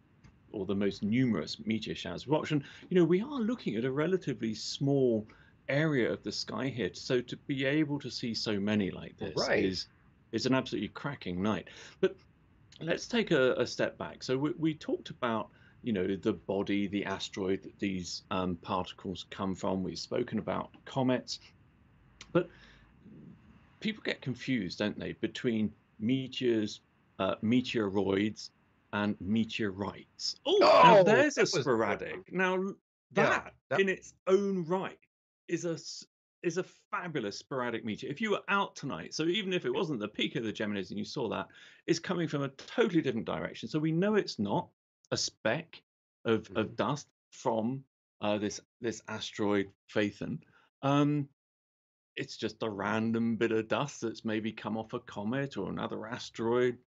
or the most numerous meteor showers we watch and you know we are looking at a relatively small area of the sky here. So to be able to see so many like this right. is is an absolutely cracking night. But let's take a, a step back. So we, we talked about you know the body, the asteroid that these um, particles come from. We've spoken about comets, but people get confused, don't they, between meteors, uh, meteoroids, and meteorites. Oh, now there's a sporadic. Now that, yeah, that, in its own right is a is a fabulous sporadic meteor. If you were out tonight, so even if it wasn't the peak of the Geminids and you saw that, it's coming from a totally different direction. So we know it's not a speck of, mm-hmm. of dust from uh, this this asteroid Phaethon. Um, it's just a random bit of dust that's maybe come off a comet or another asteroid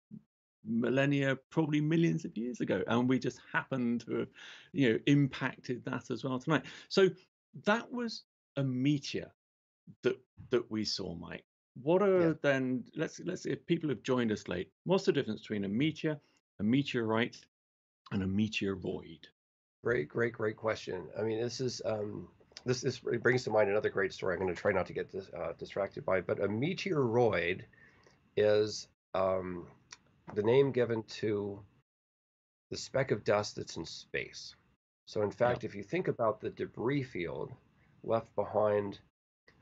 millennia, probably millions of years ago, and we just happen to have, you know, impacted that as well tonight. So that was a meteor that that we saw, Mike. What are yeah. then? Let's let's if people have joined us late, what's the difference between a meteor, a meteorite, and a meteoroid? Great, great, great question. I mean, this is um, this this brings to mind another great story. I'm going to try not to get dis, uh, distracted by, it, but a meteoroid is um, the name given to the speck of dust that's in space. So, in fact, yeah. if you think about the debris field left behind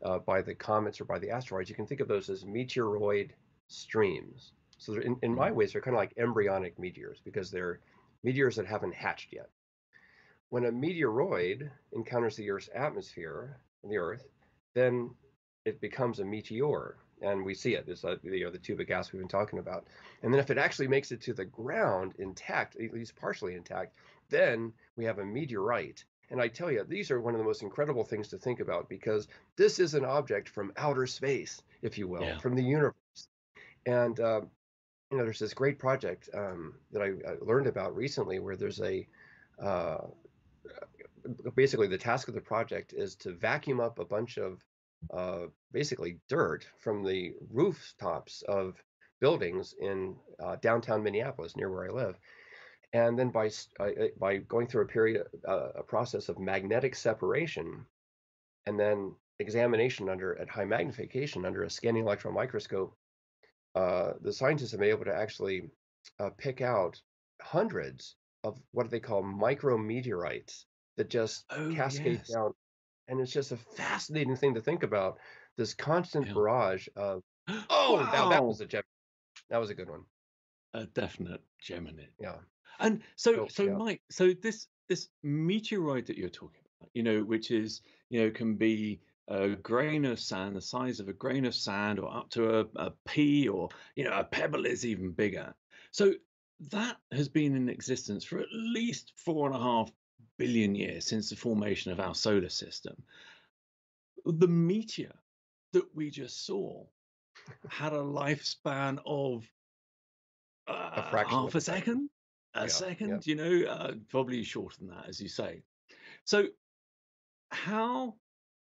uh, by the comets or by the asteroids, you can think of those as meteoroid streams. So, in, in my mm-hmm. ways, they're kind of like embryonic meteors because they're meteors that haven't hatched yet. When a meteoroid encounters the Earth's atmosphere, the Earth, then it becomes a meteor, and we see it. It's uh, you know, the tube of gas we've been talking about. And then if it actually makes it to the ground intact, at least partially intact, then we have a meteorite. And I tell you, these are one of the most incredible things to think about because this is an object from outer space, if you will, yeah. from the universe. And uh, you know, there's this great project um, that I, I, learned about recently where there's a uh, basically the task of the project is to vacuum up a bunch of uh, basically dirt from the rooftops of buildings in uh, downtown Minneapolis, near where I live, and then by by going through a period, uh, a process of magnetic separation, and then examination under at high magnification under a scanning electron microscope, uh, the scientists have been able to actually uh, pick out hundreds of what they call micrometeorites that just oh, cascade yes. down. And it's just a fascinating thing to think about. This constant yeah. barrage of oh, wow. now that was a gem. That was a good one. A definite Gemini. Yeah. And so, so, yeah. Mike, so this this meteoroid that you're talking about, you know, which is you know can be a grain of sand the size of a grain of sand or up to a, a pea or you know a pebble is even bigger so that has been in existence for at least four and a half billion years since the formation of our solar system. The meteor that we just saw had a lifespan of uh, a half a second, a yeah, second, yeah. you know, uh, probably shorter than that, as you say. So, how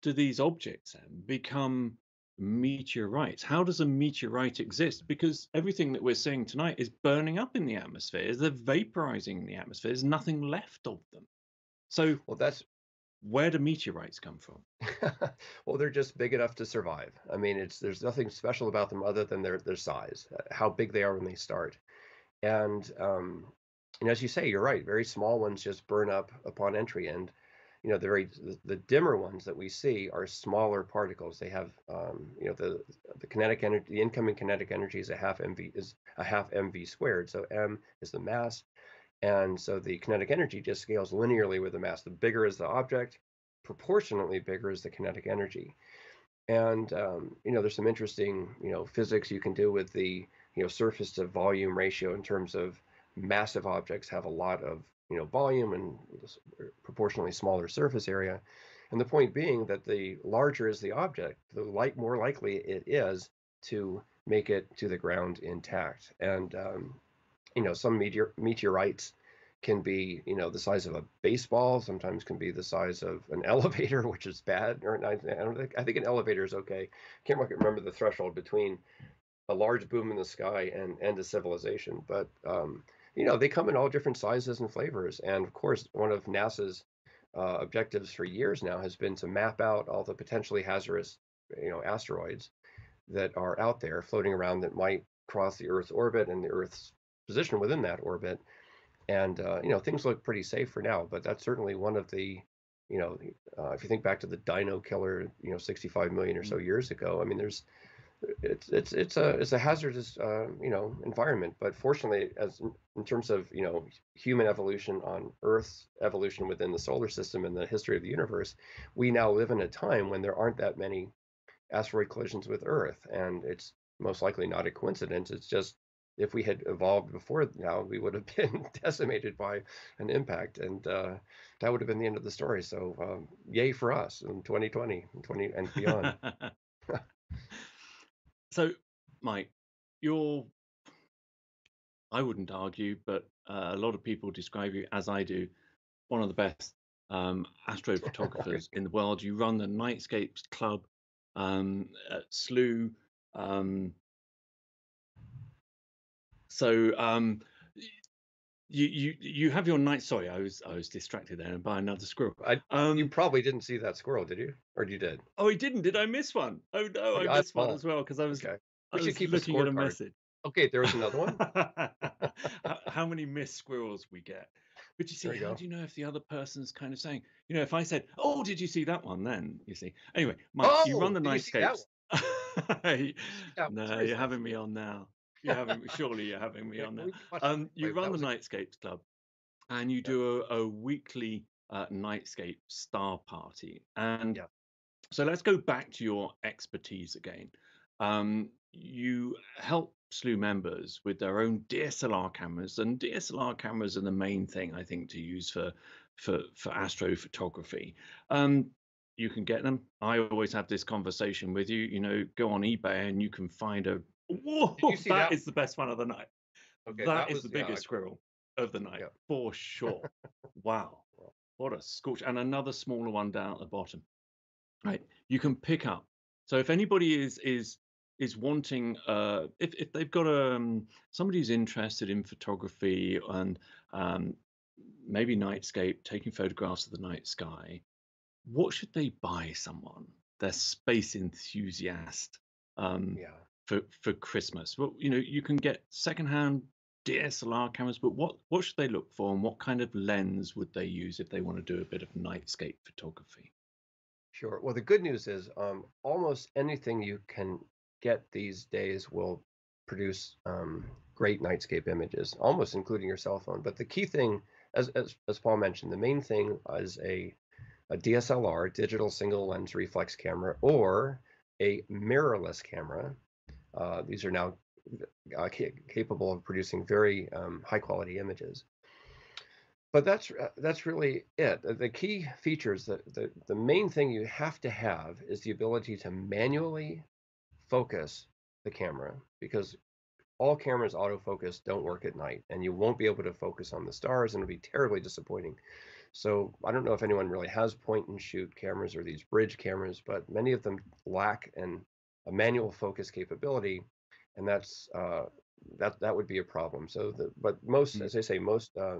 do these objects then become meteorites? How does a meteorite exist? Because everything that we're seeing tonight is burning up in the atmosphere, they're vaporizing in the atmosphere, there's nothing left of them. So, well, that's where do meteorites come from? well, they're just big enough to survive. I mean, it's there's nothing special about them other than their their size, uh, how big they are when they start, and um, and as you say, you're right. Very small ones just burn up upon entry, and you know the very the, dimmer ones that we see are smaller particles. They have um, you know the the kinetic energy, the incoming kinetic energy is a half mv is a half mv squared. So m is the mass, and so the kinetic energy just scales linearly with the mass. The bigger is the object, proportionately bigger is the kinetic energy. And um, you know, there's some interesting you know physics you can do with the you know surface to volume ratio in terms of massive objects have a lot of you know volume and proportionally smaller surface area. And the point being that the larger is the object, the light more likely it is to make it to the ground intact. And um, you know, some meteor meteorites can be, you know, the size of a baseball. Sometimes can be the size of an elevator, which is bad. Or I, don't think I think an elevator is okay. Can't remember the threshold between a large boom in the sky and end of civilization. But um, you know, they come in all different sizes and flavors. And of course, one of NASA's uh, objectives for years now has been to map out all the potentially hazardous, you know, asteroids that are out there floating around that might cross the Earth's orbit and the Earth's position within that orbit. And uh, you know things look pretty safe for now, but that's certainly one of the you know uh, if you think back to the Dino killer, you know 65 million or so mm. years ago. I mean, there's it's it's it's a it's a hazardous uh, you know environment, but fortunately, as in terms of you know human evolution on Earth's evolution within the solar system and the history of the universe, we now live in a time when there aren't that many asteroid collisions with Earth, and it's most likely not a coincidence. It's just if we had evolved before now, we would have been decimated by an impact, and uh, that would have been the end of the story. So, um, yay for us in 2020 and 20 and beyond. so, Mike, you're, I wouldn't argue, but uh, a lot of people describe you as I do, one of the best um, astrophotographers in the world. You run the Nightscapes Club um, at Slooh. Um, so um, you you you have your night. Sorry, I was I was distracted there by another squirrel. I, um, you probably didn't see that squirrel, did you? Or you did? Oh, I didn't. Did I miss one? Oh no, I, I missed one as well because I was. Okay. We I should keep looking a at a message. Okay, there was another one. how, how, many missed squirrels we get? But you see, you how go. do you know if the other person's kind of saying, you know, if I said, "Oh, did you see that one?" Then you see. Anyway, Mike, oh, you run the nightscapes. no, you're having me on now you're having surely you're having me on there. Um, you run the Nightscapes Club, and you do a, a weekly uh, Nightscape Star Party. And yeah. so let's go back to your expertise again. Um, you help Slooh members with their own DSLR cameras, and DSLR cameras are the main thing I think to use for for for astrophotography. Um, you can get them. I always have this conversation with you. You know, go on eBay and you can find a Whoa, that, that is the best one of the night. Okay, that, that is was, the biggest yeah, squirrel of the night yeah. for sure. wow, what a scorch! And another smaller one down at the bottom. Right, you can pick up. So if anybody is is is wanting, uh, if if they've got um somebody who's interested in photography and um, maybe nightscape, taking photographs of the night sky, what should they buy someone? Their space enthusiast. Um, yeah for for Christmas? Well, you know, you can get secondhand DSLR cameras, but what what should they look for, and what kind of lens would they use if they want to do a bit of nightscape photography? Sure. Well, the good news is um, almost anything you can get these days will produce um, great nightscape images, almost including your cell phone. But the key thing, as as, as Paul mentioned, the main thing is a a DSLR, digital single lens reflex camera, or a mirrorless camera uh, these are now uh, capable of producing very um, high quality images. But that's uh, that's really it. The key features, the, the, the main thing you have to have is the ability to manually focus the camera because all cameras autofocus don't work at night and you won't be able to focus on the stars and it'll be terribly disappointing. So I don't know if anyone really has point and shoot cameras or these bridge cameras, but many of them lack an a manual focus capability, and that's uh, that that would be a problem. So the but most, mm-hmm. as I say, most uh,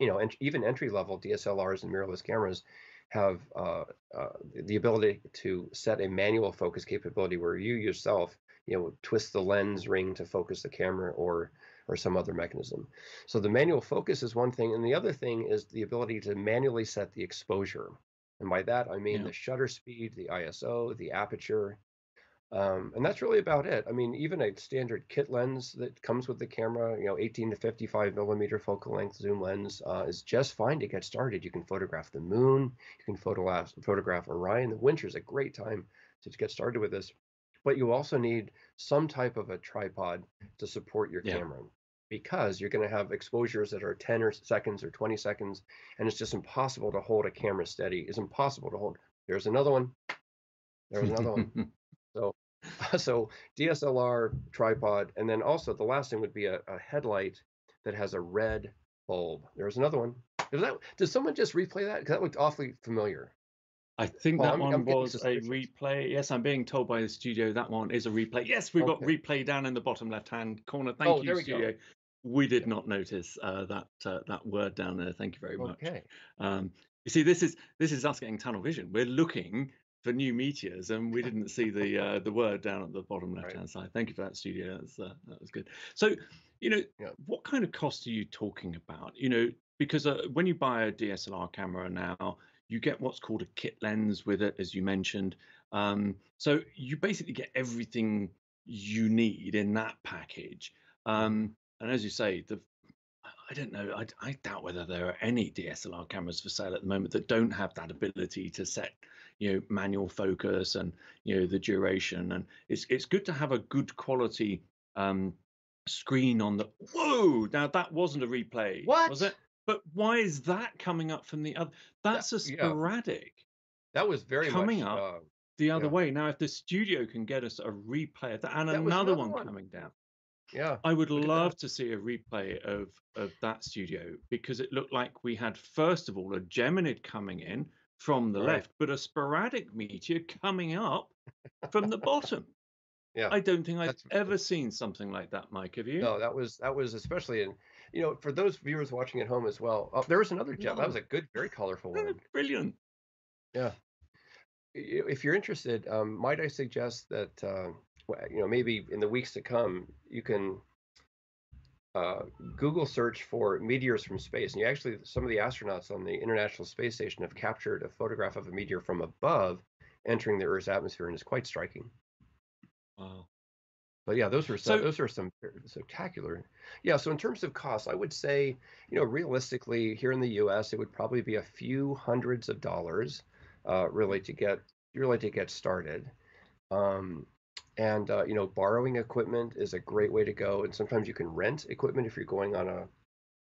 you know, and even entry level DSLRs and mirrorless cameras have uh, uh, the ability to set a manual focus capability where you yourself, you know, twist the lens ring to focus the camera or or some other mechanism. So the manual focus is one thing, and the other thing is the ability to manually set the exposure. And by that I mean Yeah. the shutter speed, the ISO, the aperture, um, and that's really about it. I mean, even a standard kit lens that comes with the camera, you know, 18 to 55 millimeter focal length zoom lens uh, is just fine to get started. You can photograph the moon, you can photograph photograph Orion. The winter is a great time to get started with this, but you also need some type of a tripod to support your Yeah. camera because you're going to have exposures that are 10 or seconds or 20 seconds, and it's just impossible to hold a camera steady. It's impossible to hold. There's another one. There's another one. So, DSLR tripod, and then also the last thing would be a, a headlight that has a red bulb. There's another one. Does that? Does someone just replay that? Because that looked awfully familiar. I think Oh, that I'm- one I'm was a replay. Yes, I'm being told by the studio that one is a replay. Yes, we've got replay down in the bottom left-hand corner. Thank Oh, you, we go. studio. We did Yeah. not notice uh, that uh, that word down there. Thank you very much. Okay. Um, you see, this is this is us getting tunnel vision. We're looking for new meteors, and we didn't see the uh, the word down at the bottom left hand side. Thank you for that, studio. That's, uh, that was good. So, you know, Yeah. what kind of cost are you talking about? You know, because uh, when you buy a DSLR camera now, you get what's called a kit lens with it, as you mentioned. Um, so you basically get everything you need in that package. Um, and as you say, the I don't know. I, I doubt whether there are any DSLR cameras for sale at the moment that don't have that ability to set, you know, manual focus and you know the duration. And it's it's good to have a good quality um, screen on the. Whoa! Now that wasn't a replay, was it? But why is that coming up from the other? That's a yeah. sporadic That was very Coming much. up, Uh, the other Yeah. way. Now, if the studio can get us a replay of that and That another one one. coming down. yeah. I would that. love to see a replay of of that studio because it looked like we had first of all a Geminid coming in from the Right. left, but a sporadic meteor coming up from the bottom. Yeah. I don't think I've ever seen something like that, Mike. Have you? No, that was that was especially in you know for those viewers watching at home as well. Oh, there was another gem. That was a good, very colorful one. Brilliant. Yeah. If you're interested, um, might I suggest that uh, you know maybe in the weeks to come you can uh, Google search for meteors from space, and you actually some of the astronauts on the International Space Station have captured a photograph of a meteor from above entering the Earth's atmosphere, and it's quite striking. Wow. But yeah, those are some, So- those are some spectacular. Yeah, so in terms of cost, I would say, you know, realistically, here in the U.S., it would probably be a few hundreds of dollars, uh, really to get really to get started. Um, and uh, you know, borrowing equipment is a great way to go. And sometimes you can rent equipment if you're going on a,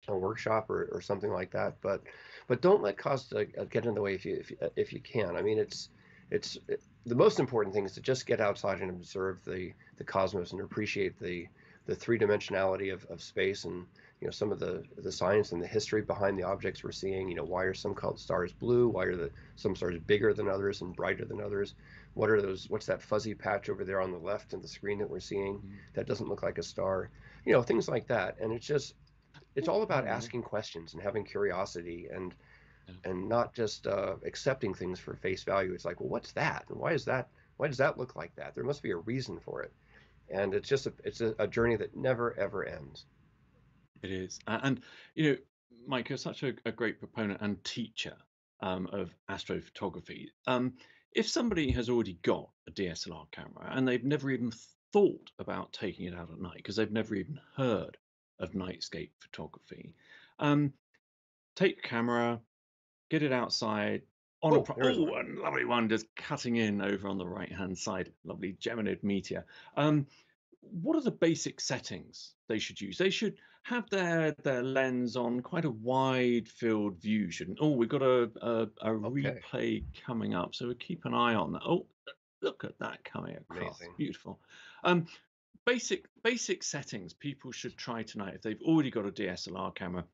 a workshop or, or something like that. But but don't let cost uh, uh, get in the way if you if you, if you can. I mean, it's it's it, the most important thing is to just get outside and observe the the cosmos and appreciate the the three dimensionality of, of space and you know some of the the science and the history behind the objects we're seeing. You know, why are some called stars blue? Why are the some stars bigger than others and brighter than others? What are those? What's that fuzzy patch over there on the left in the screen that we're seeing? Mhm. That doesn't look like a star. You know, things like that. And it's just it's all about Mhm. asking questions and having curiosity and and not just uh, accepting things for face value. It's like, well, what's that? And why is that? Why does that look like that? There must be a reason for it. And it's just a, it's a, a journey that never ever ends. It is. And, you know, Mike, you're such a, a great proponent and teacher um, of astrophotography. Um, if somebody has already got a DSLR camera and they've never even thought about taking it out at night because they've never even heard of nightscape photography, um, take your camera, get it outside. On a Oh, pro- oh, one. a lovely one just cutting in over on the right hand side. Lovely Geminid meteor. Um, what are the basic settings they should use? They should have their their lens on quite a wide field view, shouldn't? Oh, we've got a a, a Okay. replay coming up, so we keep an eye on that. Oh, look at that coming across, Amazing. beautiful. Um, basic basic settings people should try tonight if they've already got a DSLR camera.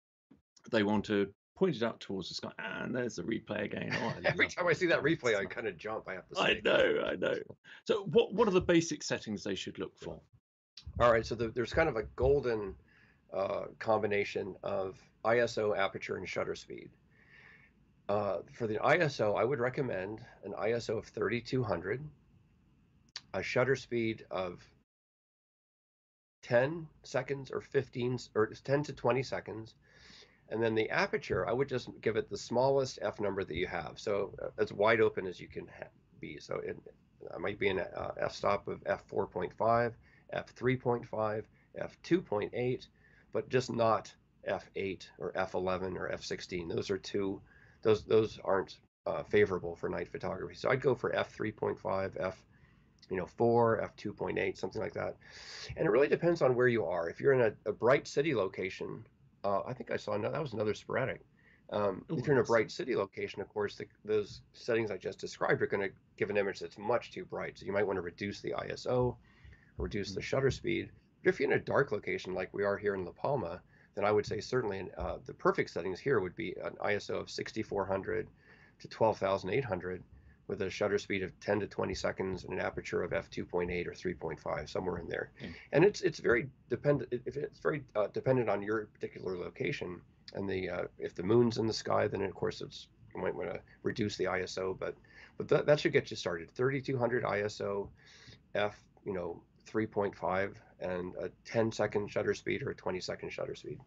They want to point it up towards the sky, and there's the replay again. Oh, Every time I see that replay, I kind of jump. I have to I know, I know. So, what what are the basic settings they should look for? All right, so the, there's kind of a golden uh, combination of ISO, aperture, and shutter speed. Uh, for the ISO, I would recommend an ISO of 3200, a shutter speed of 10 seconds or 15 or 10 to 20 seconds. And then the aperture, I would just give it the smallest f number that you have. So uh, as wide open as you can be. So it, I might be an uh, f-stop of f4.5, f3.5, f2.8, but just not f8 or f11 or f16. Those are two, those those aren't uh, favorable for night photography. So I'd go for f3.5, f you know, 4, f2.8, something like that. And it really depends on where you are. If you're in a, a bright city location, uh, I think I saw another, that was another sporadic. Um, Ooh, if you're in a bright city location, of course, the, those settings I just described are going to give an image that's much too bright. So you might want to reduce the ISO, reduce the mm. shutter speed. But if you're in a dark location like we are here in La Palma, then I would say certainly uh, the perfect settings here would be an ISO of 6400 to 12800 with a shutter speed of 10 to 20 seconds and an aperture of f2.8 or 3.5 somewhere in there mm. and it's it's very dependent if it's very uh, dependent on your particular location and the uh, if the moon's in the sky then of course it's you might want to reduce the iso but but that, that should get you started 3200 iso f you know 3.5 and a 10 second shutter speed or a 20 second shutter speed.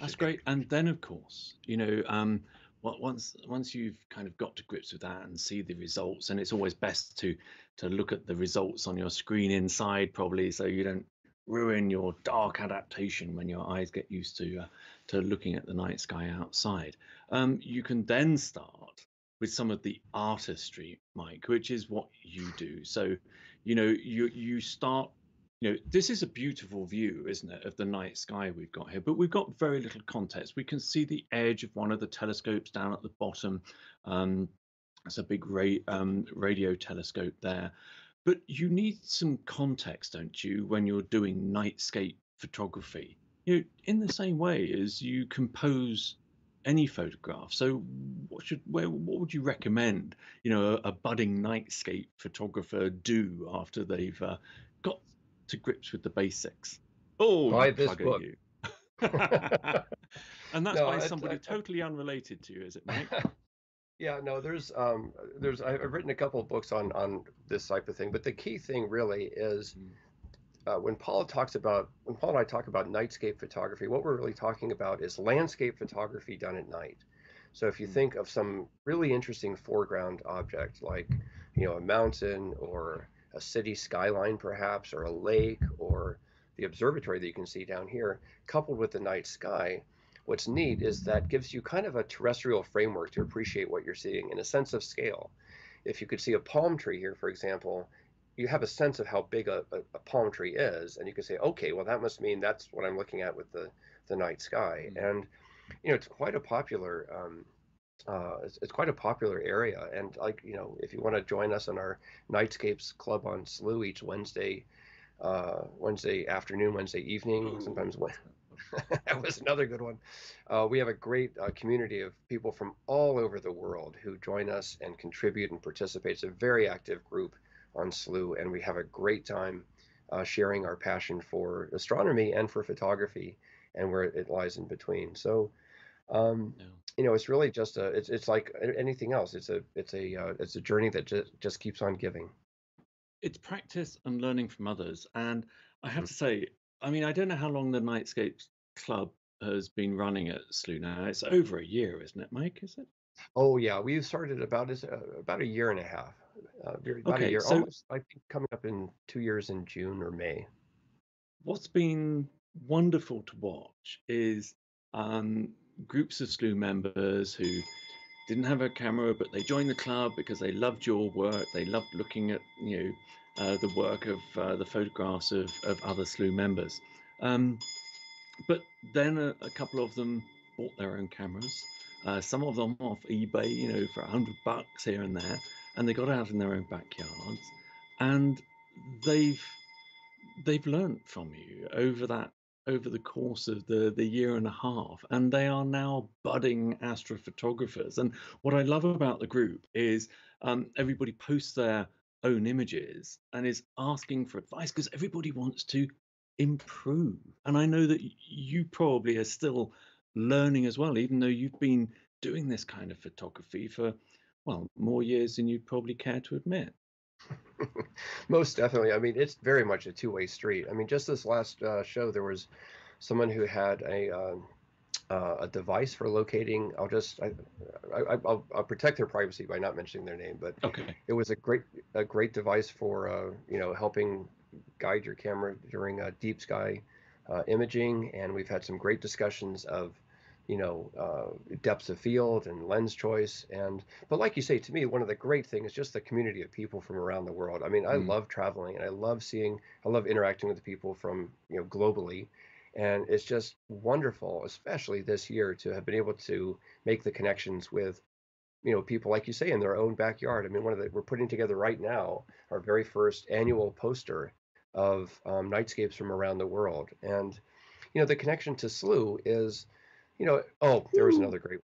That's great. and then of course you know um once once you've kind of got to grips with that and see the results and it's always best to to look at the results on your screen inside probably so you don't ruin your dark adaptation when your eyes get used to uh, to looking at the night sky outside. Um, you can then start with some of the artistry mike which is what you do. So you know you you start you know, this is a beautiful view, isn't it, of the night sky we've got here, but we've got very little context. We can see the edge of one of the telescopes down at the bottom. Um, it's a big ra- um, radio telescope there. But you need some context, don't you, when you're doing nightscape photography? You know, in the same way as you compose any photograph. So, what should where what would you recommend? You know, a, a budding nightscape photographer do after they've uh, got to grips with the basics. Oh, buy this book. and that's no, by somebody I, totally unrelated to you, is it, Mike? yeah, no. There's, um, there's. I've written a couple of books on on this type of thing, but the key thing really is. Mm. Uh, when Paul talks about when Paul and I talk about nightscape photography, what we're really talking about is landscape photography done at night. So if you mm. think of some really interesting foreground object like you know a mountain or a city skyline perhaps or a lake or the observatory that you can see down here coupled with the night sky what's neat is that gives you kind of a terrestrial framework to appreciate what you're seeing in a sense of scale if you could see a palm tree here for example you have a sense of how big a, a, a palm tree is and you can say okay well that must mean that's what i'm looking at with the the night sky mm-hmm. and you know it's quite a popular um, uh, it's, it's, quite a popular area. And like you know, if you want to join us on our Nightscapes Club on Slooh each Wednesday, uh, Wednesday afternoon, Wednesday evening, Ooh. sometimes when. that was another good one. Uh, we have a great uh, community of people from all over the world who join us and contribute and participate. It's a very active group on Slooh, and we have a great time uh, sharing our passion for astronomy and for photography and where it lies in between. So um, yeah. You know, it's really just a. It's it's like anything else. It's a it's a uh, it's a journey that just just keeps on giving. It's practice and learning from others, and I have mm-hmm. to say, I mean, I don't know how long the Nightscapes Club has been running at Slooh now. It's over a year, isn't it, Mike? Is it? Oh yeah, we started about uh, about a year and a half. Uh, about okay, a year, so, almost. I think coming up in two years in June or May. What's been wonderful to watch is um, groups of Slooh members who didn't have a camera, but they joined the club because they loved your work. They loved looking at you know uh, the work of uh, the photographs of, of other Slooh members. Um, but then a, a, couple of them bought their own cameras. Uh, some of them off eBay, you know, for a hundred bucks here and there, and they got out in their own backyards, and they've they've learned from you over that over the course of the, the year and a half, and they are now budding astrophotographers. And what I love about the group is um, everybody posts their own images and is asking for advice because everybody wants to improve? And I know that you probably are still learning as well, even though you've been doing this kind of photography for, well, more years than you'd probably care to admit. Most definitely. I mean, it's very much a two-way street. I mean, just this last uh, show, there was someone who had a uh, uh, a device for locating. I'll just I, I, will I'll protect their privacy by not mentioning their name, but okay. it was a great a great device for uh, you know helping guide your camera during uh, deep sky uh, imaging, and we've had some great discussions of you know uh, depths of field and lens choice. And but like you say to me one of the great things is just the community of people from around the world. I mean i mm. love traveling and i love seeing i love interacting with the people from you know globally. And it's just wonderful especially this year to have been able to make the connections with you know people like you say in their own backyard. I mean one of the we're putting together right now our very first annual poster of um, nightscapes from around the world. And you know the connection to Slooh is you know oh there was another great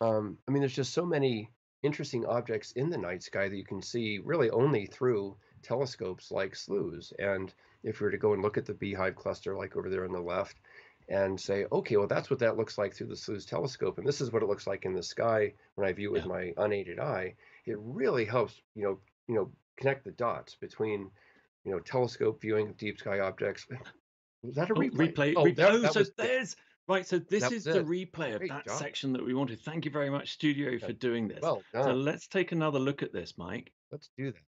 um, i mean there's just so many interesting objects in the night sky that you can see really only through telescopes like Slooh's and if we were to go and look at the beehive cluster like over there on the left and say, okay, well, that's what that looks like through the Slooh's telescope. And this is what it looks like in the sky when I view with yeah. my unaided eye. It really helps, you know, you know, connect the dots between, you know, telescope viewing of deep sky objects. Was that a oh, replay? replay, oh, replay. That, oh, that so there's right. So this is the replay of Great that job. section that we wanted. Thank you very much, Studio, yeah. for doing this. Well done. So let's take another look at this, Mike. Let's do that.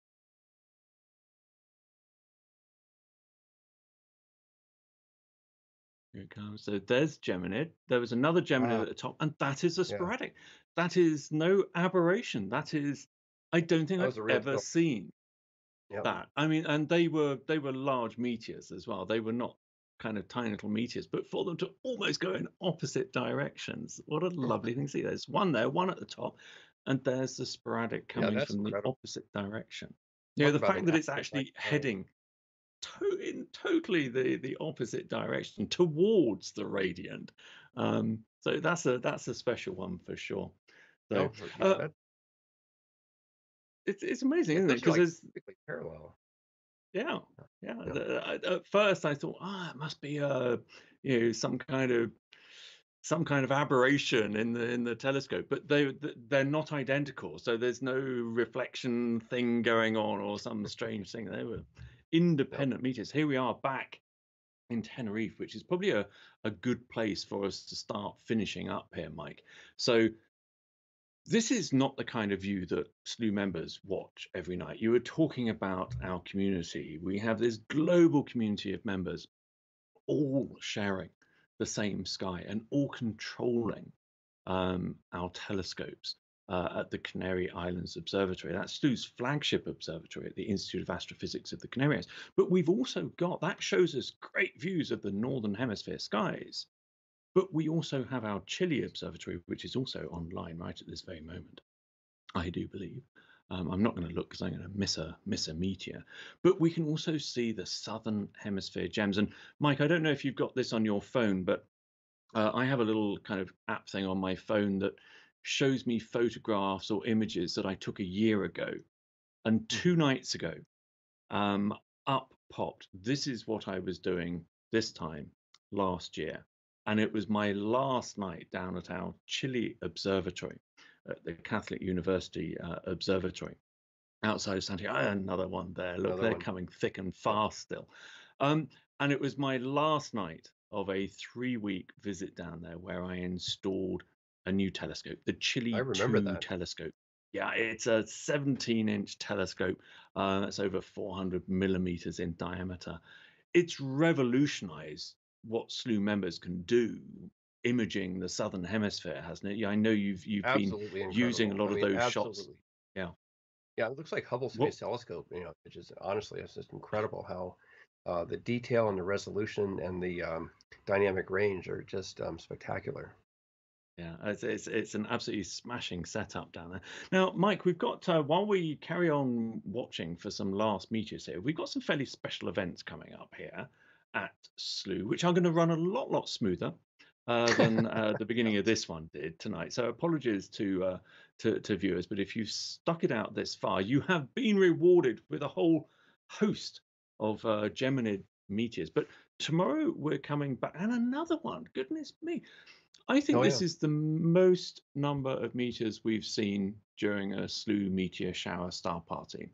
Here it comes. So there's Geminid. There was another Geminid Ah, at the top, and that is a yeah, sporadic. That is no aberration. That is, I don't think that I've was a real ever seen Yep. that. I mean, and they were they were large meteors as well. They were not kind of tiny little meteors, but for them to almost go in opposite directions, what a lovely thing to see. There's one there, one at the top, and there's the sporadic coming that's from the opposite direction. You know, the fact that it's actually show. heading to- in totally the the opposite direction towards the radiant. Um, so that's a that's a special one for sure. So yeah, uh, it's it's amazing, isn't it? Because like perfectly parallel. Yeah yeah. Yeah. the- I- at first I thought ah it must be a you know some kind of some kind of aberration in the in the telescope, but they they're not identical. So there's no reflection thing going on or some strange thing. They were independent meteors. Here we are back in Tenerife, which is probably a, a good place for us to start finishing up here, Mike. So this is not the kind of view that Slooh members watch every night. You were talking about our community. We have this global community of members all sharing the same sky and all controlling um, our telescopes uh, at the Canary Islands Observatory. That's Slooh's flagship observatory at the Institute of Astrophysics of the Canary Islands. But we've also got that shows us great views of the Northern Hemisphere skies. But we also have our Chile Observatory, which is also online right at this very moment. I do believe. Um, I'm not going to look because I'm going to miss a miss a meteor. But we can also see the southern hemisphere gems. And Mike, I don't know if you've got this on your phone, but uh, I have a little kind of app thing on my phone that shows me photographs or images that I took a year ago. And two nights ago, um, up popped. This is what I was doing this time last year. And it was my last night down at our Chile Observatory at the Catholic University uh, Observatory outside of Santiago. Another one there. Look, Another they're one. coming thick and fast still. Um, and it was my last night of a three week visit down there where I installed a new telescope, the I Chile remember 2 that. telescope. Yeah, it's a 17 inch telescope. Uh, that's over 400 millimeters in diameter. It's revolutionized what Slooh members can do imaging the southern hemisphere, hasn't it? Yeah, I know you've you've been Absolutely using a lot I of mean, those shots. Yeah. Yeah, it looks like Hubble What? Space Telescope, you know, which is honestly, it's just incredible how uh, the detail and the resolution and the um, dynamic range are just um, spectacular. Yeah, it's, it's it's an absolutely smashing setup down there. Now, Mike, we've got uh, while we carry on watching for some last meteors here, we've got some fairly special events coming up here at Slooh, which are going to run a lot lot smoother uh, than uh, the beginning of this one did tonight. So apologies to uh, to to viewers, but if you've stuck it out this far, you have been rewarded with a whole host of uh, Geminid meteors. But tomorrow we're coming back, and another one. Goodness me. I think Oh this yeah. is the most number of meteors we've seen during a Slooh meteor shower star party.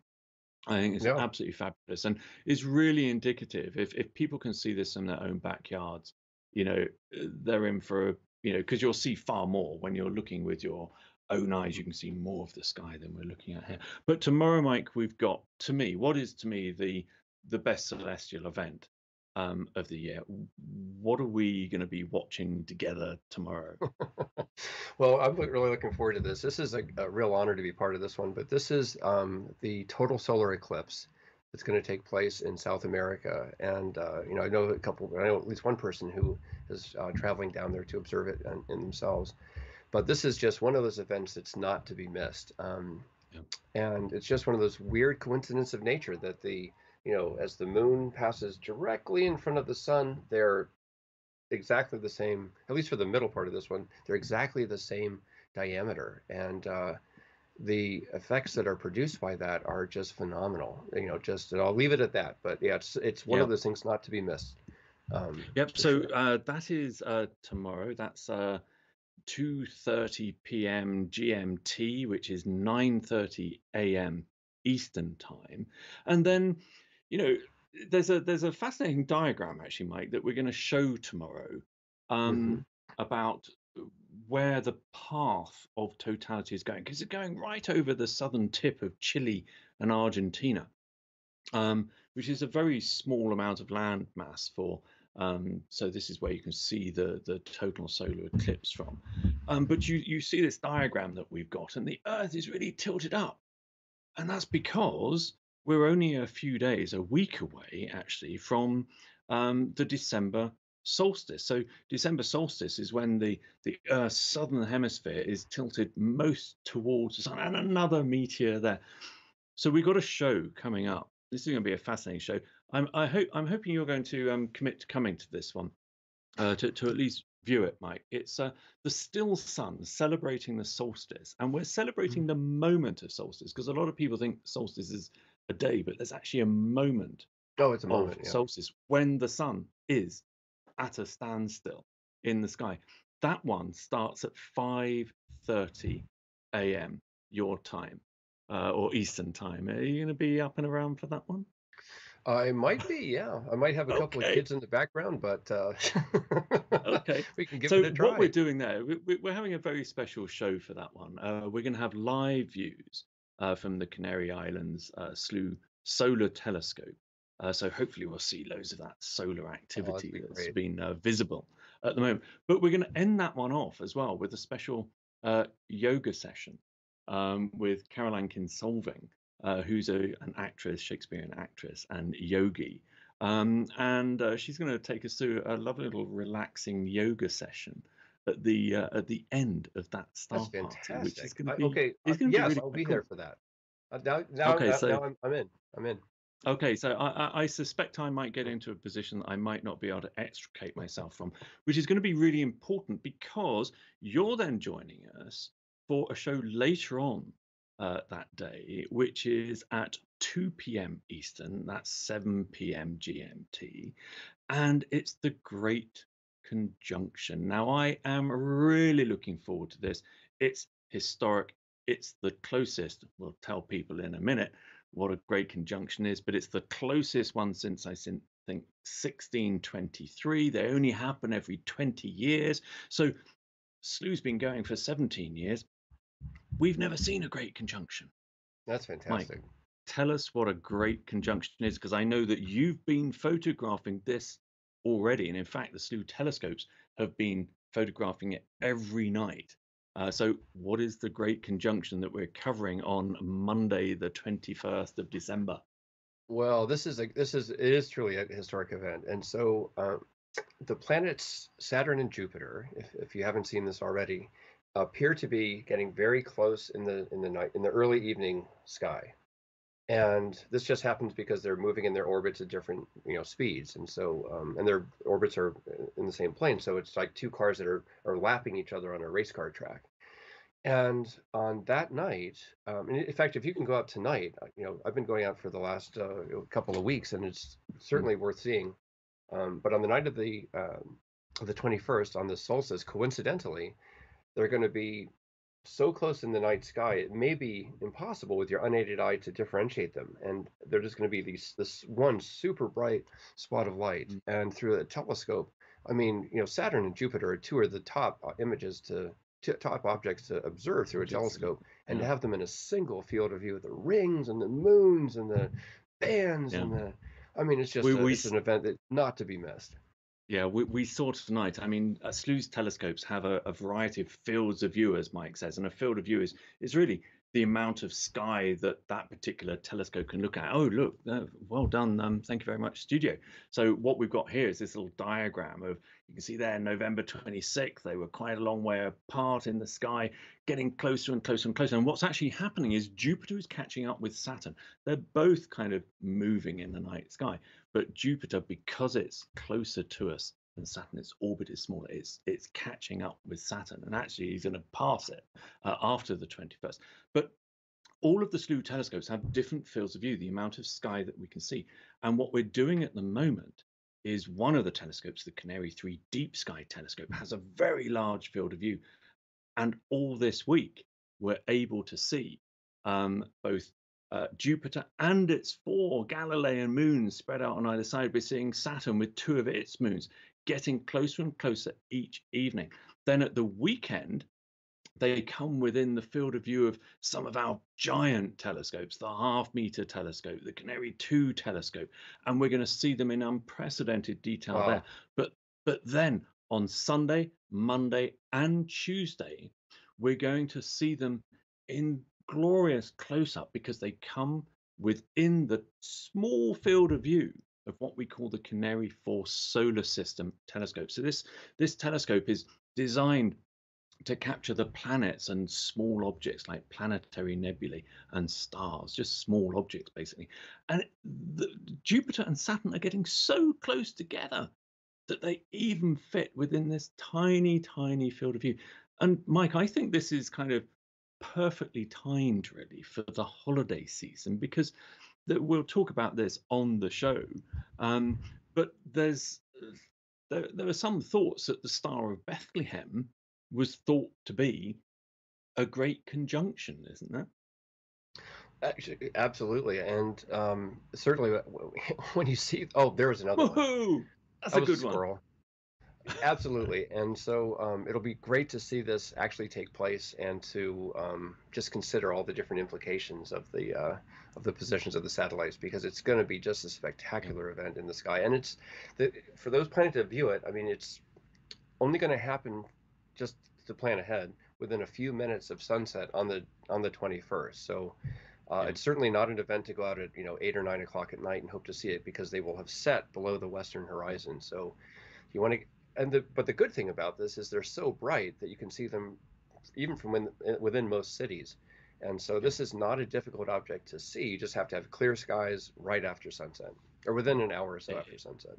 I think it's Yeah. absolutely fabulous and it's really indicative. If if people can see this in their own backyards, you know, they're in for a, you know, because you'll see far more when you're looking with your own eyes. You can see more of the sky than we're looking at here. But tomorrow, Mike, we've got to me what is to me the the best celestial event um, of the year. What are we going to be watching together tomorrow? Well, I'm really looking forward to this. This is a, a real honor to be part of this one, but this is um, the total solar eclipse that's going to take place in South America. And, uh, you know, I know a couple, I know at least one person who is uh, traveling down there to observe it in, in themselves. But this is just one of those events that's not to be missed. Um, Yep. and it's just one of those weird coincidences of nature that the, you know, as the moon passes directly in front of the sun, they're exactly the same, at least for the middle part of this one, they're exactly the same diameter. And uh, the effects that are produced by that are just phenomenal. You know, just, and I'll leave it at that. But yeah, it's, it's one Yeah. of those things not to be missed. Um, Yep. So sure. uh, that is uh, tomorrow. That's uh, 2:30 p.m. GMT, which is 9:30 a.m. Eastern time. And then, you know, there's a there's a fascinating diagram actually, Mike, that we're going to show tomorrow um, about where the path of totality is going, because it's going right over the southern tip of Chile and Argentina um, which is a very small amount of land mass for. Um, so this is where you can see the the total solar eclipse from. Um, but you you see this diagram that we've got, and the Earth is really tilted up, and that's because we're only a few days, a week away actually from um, the December solstice. So December solstice is when the the Earth's southern hemisphere is tilted most towards the sun, and another meteor there. So we've got a show coming up. This is going to be a fascinating show. I'm I hope I'm hoping you're going to um, commit to coming to this one, uh, to to at least view it, Mike. It's uh, the still sun celebrating the solstice, and we're celebrating the moment of solstice because a lot of people think solstice is a day, but there's actually a moment Oh, it's a of moment. Yeah. solstice when the sun is at a standstill in the sky. That one starts at 5:30 a.m. your time uh, or Eastern time. Are you going to be up and around for that one? I might be, yeah. I might have a couple of kids in the background, but uh, Okay. we can give so it a try. So, what we're doing there, we, we- we're having a very special show for that one. Uh, we're going to have live views uh, from the Canary Islands uh, Slooh Solar Telescope. Uh, so hopefully we'll see loads of that solar activity be that's great. been uh, visible at the moment. But we're going to end that one off as well with a special uh, yoga session um, with Caroline Kinsolving, uh, who's a, an actress, Shakespearean actress, and yogi. Um, and uh, she's going to take us through a lovely little relaxing yoga session at the uh, at the end of that star That's party, which is going to be okay, it's uh, be yes, really I'll be cool. there for that. Uh, now, now, Okay, now, so- now I'm, I'm in. I'm in. Okay, so I, I, I suspect I might get into a position that I might not be able to extricate myself from, which is going to be really important because you're then joining us for a show later on uh, that day, which is at 2 p.m. Eastern, that's 7 p.m. GMT, and it's the Great Conjunction. Now, I am really looking forward to this. It's historic, it's the closest, we'll tell people in a minute what a great conjunction is, but it's the closest one since I think 1623. They only happen every 20 years. So Slooh's been going for 17 years. We've never seen a great conjunction. That's fantastic. Mike, Tell us what a great conjunction is, because I know that you've been photographing this already. And in fact, the Slooh telescopes have been photographing it every night. Uh, so, what is the great conjunction that we're covering on Monday, the 21st of December? Well, this is a this is it is truly a historic event, and so um, the planets Saturn and Jupiter, if if you haven't seen this already, appear to be getting very close in the in the night in the early evening sky, and this just happens because they're moving in their orbits at different you know speeds, and so um, and their orbits are in the same plane, so it's like two cars that are are lapping each other on a race car track. And on that night, um, in fact, if you can go out tonight, uh, you know, I've been going out for the last uh, couple of weeks, and it's certainly worth seeing. Um, but on the night of the um, of the 21st, on the solstice, coincidentally, they're going to be so close in the night sky, it may be impossible with your unaided eye to differentiate them. And they're just going to be these this one super bright spot of light. Mm. And through a telescope, I mean, you know, Saturn and Jupiter are two of the top uh, images to top objects to observe through a telescope, and to have them in a single field of view, with the rings and the moons and the bands yeah. and the, I mean, it's just we, a, we, it's an event that not to be missed. Yeah, we, we saw tonight. I mean, uh, Slooh's telescopes have a, a, variety of fields of view, as Mike says, and a field of view is, is really the amount of sky that that particular telescope can look at. Oh, look, uh, well done. Um, thank you very much, studio. So what we've got here is this little diagram of, you can see there, November 26th, they were quite a long way apart in the sky, getting closer and closer and closer. And what's actually happening is Jupiter is catching up with Saturn. They're both kind of moving in the night sky. But Jupiter, because it's closer to us, than Saturn. Its orbit is smaller. It's it's catching up with Saturn, and actually he's going to pass it uh, after the 21st. But all of the Slooh telescopes have different fields of view, the amount of sky that we can see. And what we're doing at the moment is one of the telescopes, the Canary 3 Deep Sky Telescope, has a very large field of view. And all this week, we're able to see um, both uh, Jupiter and its four Galilean moons spread out on either side. We're seeing Saturn with two of its moons getting closer and closer each evening. Then at the weekend, they come within the field of view of some of our giant telescopes, the half meter telescope, the Canary 2 telescope, and we're going to see them in unprecedented detail wow. there. But but then on Sunday, Monday, and Tuesday, we're going to see them in glorious close up because they come within the small field of view of what we call the Canary 4 Solar System telescope. So this this telescope is designed to capture the planets and small objects like planetary nebulae and stars, just small objects basically. And the, Jupiter and Saturn are getting so close together that they even fit within this tiny, tiny field of view. And Mike, I think this is kind of perfectly timed really for the holiday season because that we'll talk about this on the show. Um, but there's there, there are some thoughts that the Star of Bethlehem was thought to be a great conjunction, isn't there? Actually, absolutely, and um, certainly when you see, oh, there was another Woohoo! one. That's that a good squirrel. one. Absolutely, and so um, it'll be great to see this actually take place and to um, just consider all the different implications of the uh, of the positions of the satellites because it's going to be just a spectacular event in the sky, and it's the, for those planning to view it. I mean, it's only going to happen just to plan ahead within a few minutes of sunset on the on the 21st. So. Uh, yeah. It's certainly not an event to go out at you know eight or nine o'clock at night and hope to see it because they will have set below the western horizon. So you want to and the but the good thing about this is they're so bright that you can see them even from when, eh, within most cities. And so this is not a difficult object to see. You just have to have clear skies right after sunset or within an hour or so after sunset.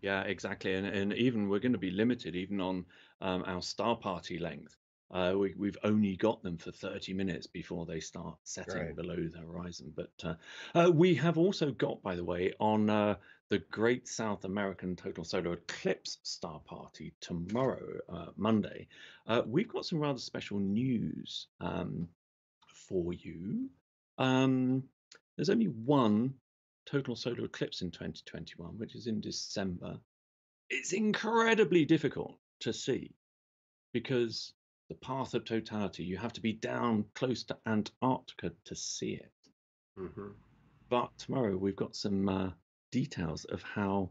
Yeah, exactly. And, and even we're going to be limited even on um, our star party length. Uh, we, we've only got them for 30 minutes before they start setting right. below the horizon. But uh, uh, we have also got, by the way, on uh, the Great South American Total Solar Eclipse Star Party tomorrow, uh, Monday, uh, we've got some rather special news um, for you. Um, there's only one total solar eclipse in 2021, which is in December. It's incredibly difficult to see because the path of totality, you have to be down close to Antarctica to see it. Mm-hmm. But tomorrow we've got some uh, details of how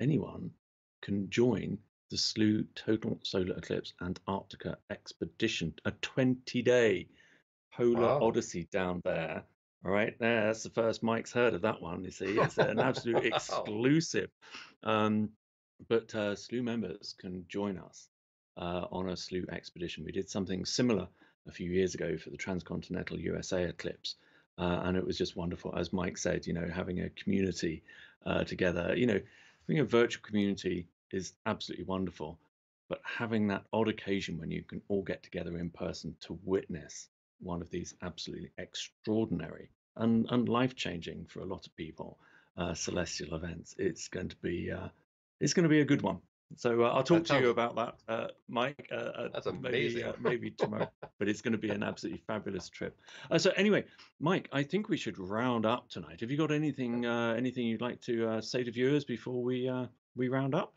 anyone can join the Slooh Total Solar Eclipse Antarctica expedition, a 20 day polar wow. odyssey down there. All right, there, that's the first Mike's heard of that one. You see, it's an absolute exclusive. Um, but uh, Slooh members can join us uh, on a Slooh expedition. We did something similar a few years ago for the transcontinental USA eclipse. Uh, and it was just wonderful. As Mike said, you know, having a community uh, together, you know, having a virtual community is absolutely wonderful. But having that odd occasion when you can all get together in person to witness one of these absolutely extraordinary and, and life changing for a lot of people uh, celestial events, it's going to be uh, it's going to be a good one. So uh, I'll talk That to you about that, uh, Mike. Uh, uh, that's maybe amazing. uh, maybe tomorrow, but it's going to be an absolutely fabulous trip. Uh, so anyway, Mike, I think we should round up tonight. Have you got anything uh, anything you'd like to uh, say to viewers before we uh, we round up?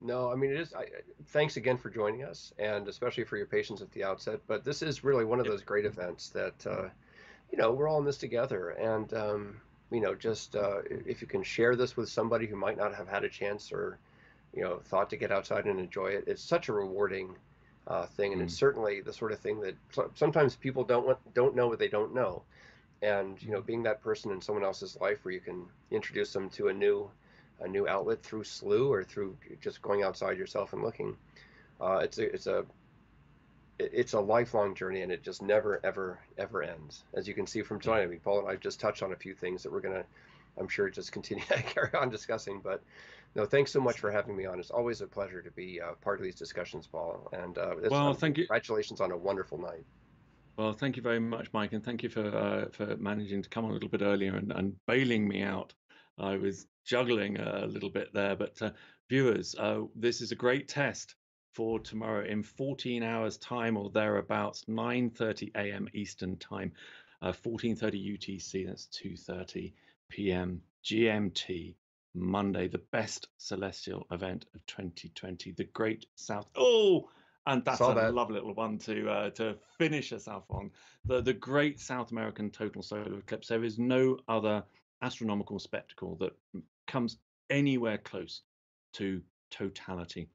No, I mean, it is. I, thanks again for joining us, and especially for your patience at the outset. But this is really one of those great events that, uh, you know, we're all in this together. And, um, you know, just uh, if you can share this with somebody who might not have had a chance or, you know, thought to get outside and enjoy it, it's such a rewarding uh, thing. And it's Mm, certainly the sort of thing that sometimes people don't want, don't know what they don't know. And, you know, being that person in someone else's life where you can introduce them to a new a new outlet through Slooh or through just going outside yourself and looking. Uh, it's a it's a it's a lifelong journey and it just never ever ever ends. As you can see from tonight, I mean, Paul and I just touched on a few things that we're gonna, I'm sure, just continue to carry on discussing. But no, thanks so much for having me on. It's always a pleasure to be uh, part of these discussions, Paul. And uh, Well, thank you. congratulations on a wonderful night. Well, thank you very much, Mike, and thank you for uh, for managing to come on a little bit earlier and, and bailing me out. I was juggling a little bit there, but uh, viewers, uh, this is a great test for tomorrow in 14 hours time or thereabouts, 9:30 a.m. Eastern time, uh, 14:30 UTC. That's 2:30 p.m. GMT. Monday, the best celestial event of 2020, the Great South. Oh, and that's Saw a that. lovely little one to uh, to finish us off on the the Great South American Total Solar Eclipse. There is no other astronomical spectacle that comes anywhere close to totality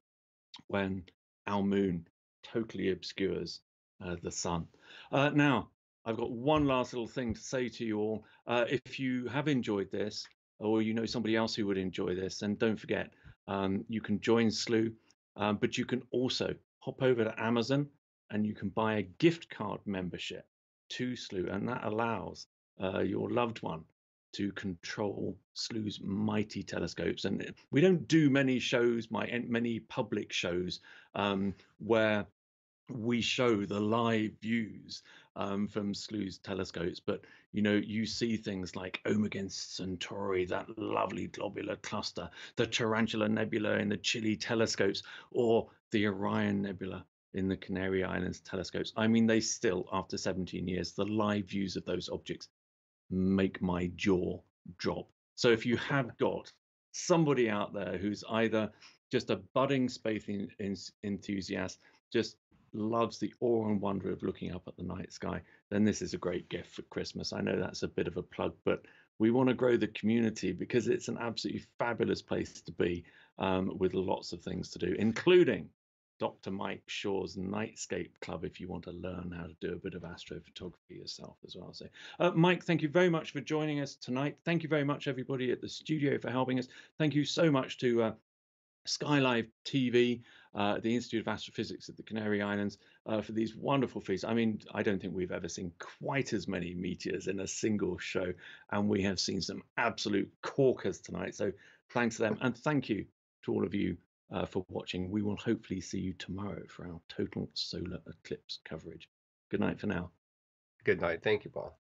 when our moon totally obscures uh, the sun. Uh, now, I've got one last little thing to say to you all. Uh, if you have enjoyed this, or you know somebody else who would enjoy this, then don't forget um, you can join Slooh, um, but you can also hop over to Amazon and you can buy a gift card membership to Slooh, and that allows uh, your loved one to control Slooh's mighty telescopes. And we don't do many shows, my many public shows, um, where we show the live views um, from Slooh's telescopes, but you know, you see things like Omega Centauri, that lovely globular cluster, the Tarantula Nebula in the Chile telescopes, or the Orion Nebula in the Canary Islands telescopes. I mean, they still, after 17 years, the live views of those objects make my jaw drop. So if you have got somebody out there who's either just a budding space en- en- enthusiast, just loves the awe and wonder of looking up at the night sky, then this is a great gift for Christmas. I know that's a bit of a plug, but we want to grow the community because it's an absolutely fabulous place to be um, with lots of things to do, including Dr. Mike Shaw's Nightscape Club if you want to learn how to do a bit of astrophotography yourself as well. So, uh, Mike, thank you very much for joining us tonight. Thank you very much, everybody at the studio, for helping us. Thank you so much to uh, Skylive TV, uh, the Institute of Astrophysics at the Canary Islands, uh, for these wonderful feats. I mean, I don't think we've ever seen quite as many meteors in a single show, and we have seen some absolute corkers tonight. So, thanks to them, and thank you to all of you uh, for watching. We will hopefully see you tomorrow for our total solar eclipse coverage. Good night for now. Good night. Thank you, Paul.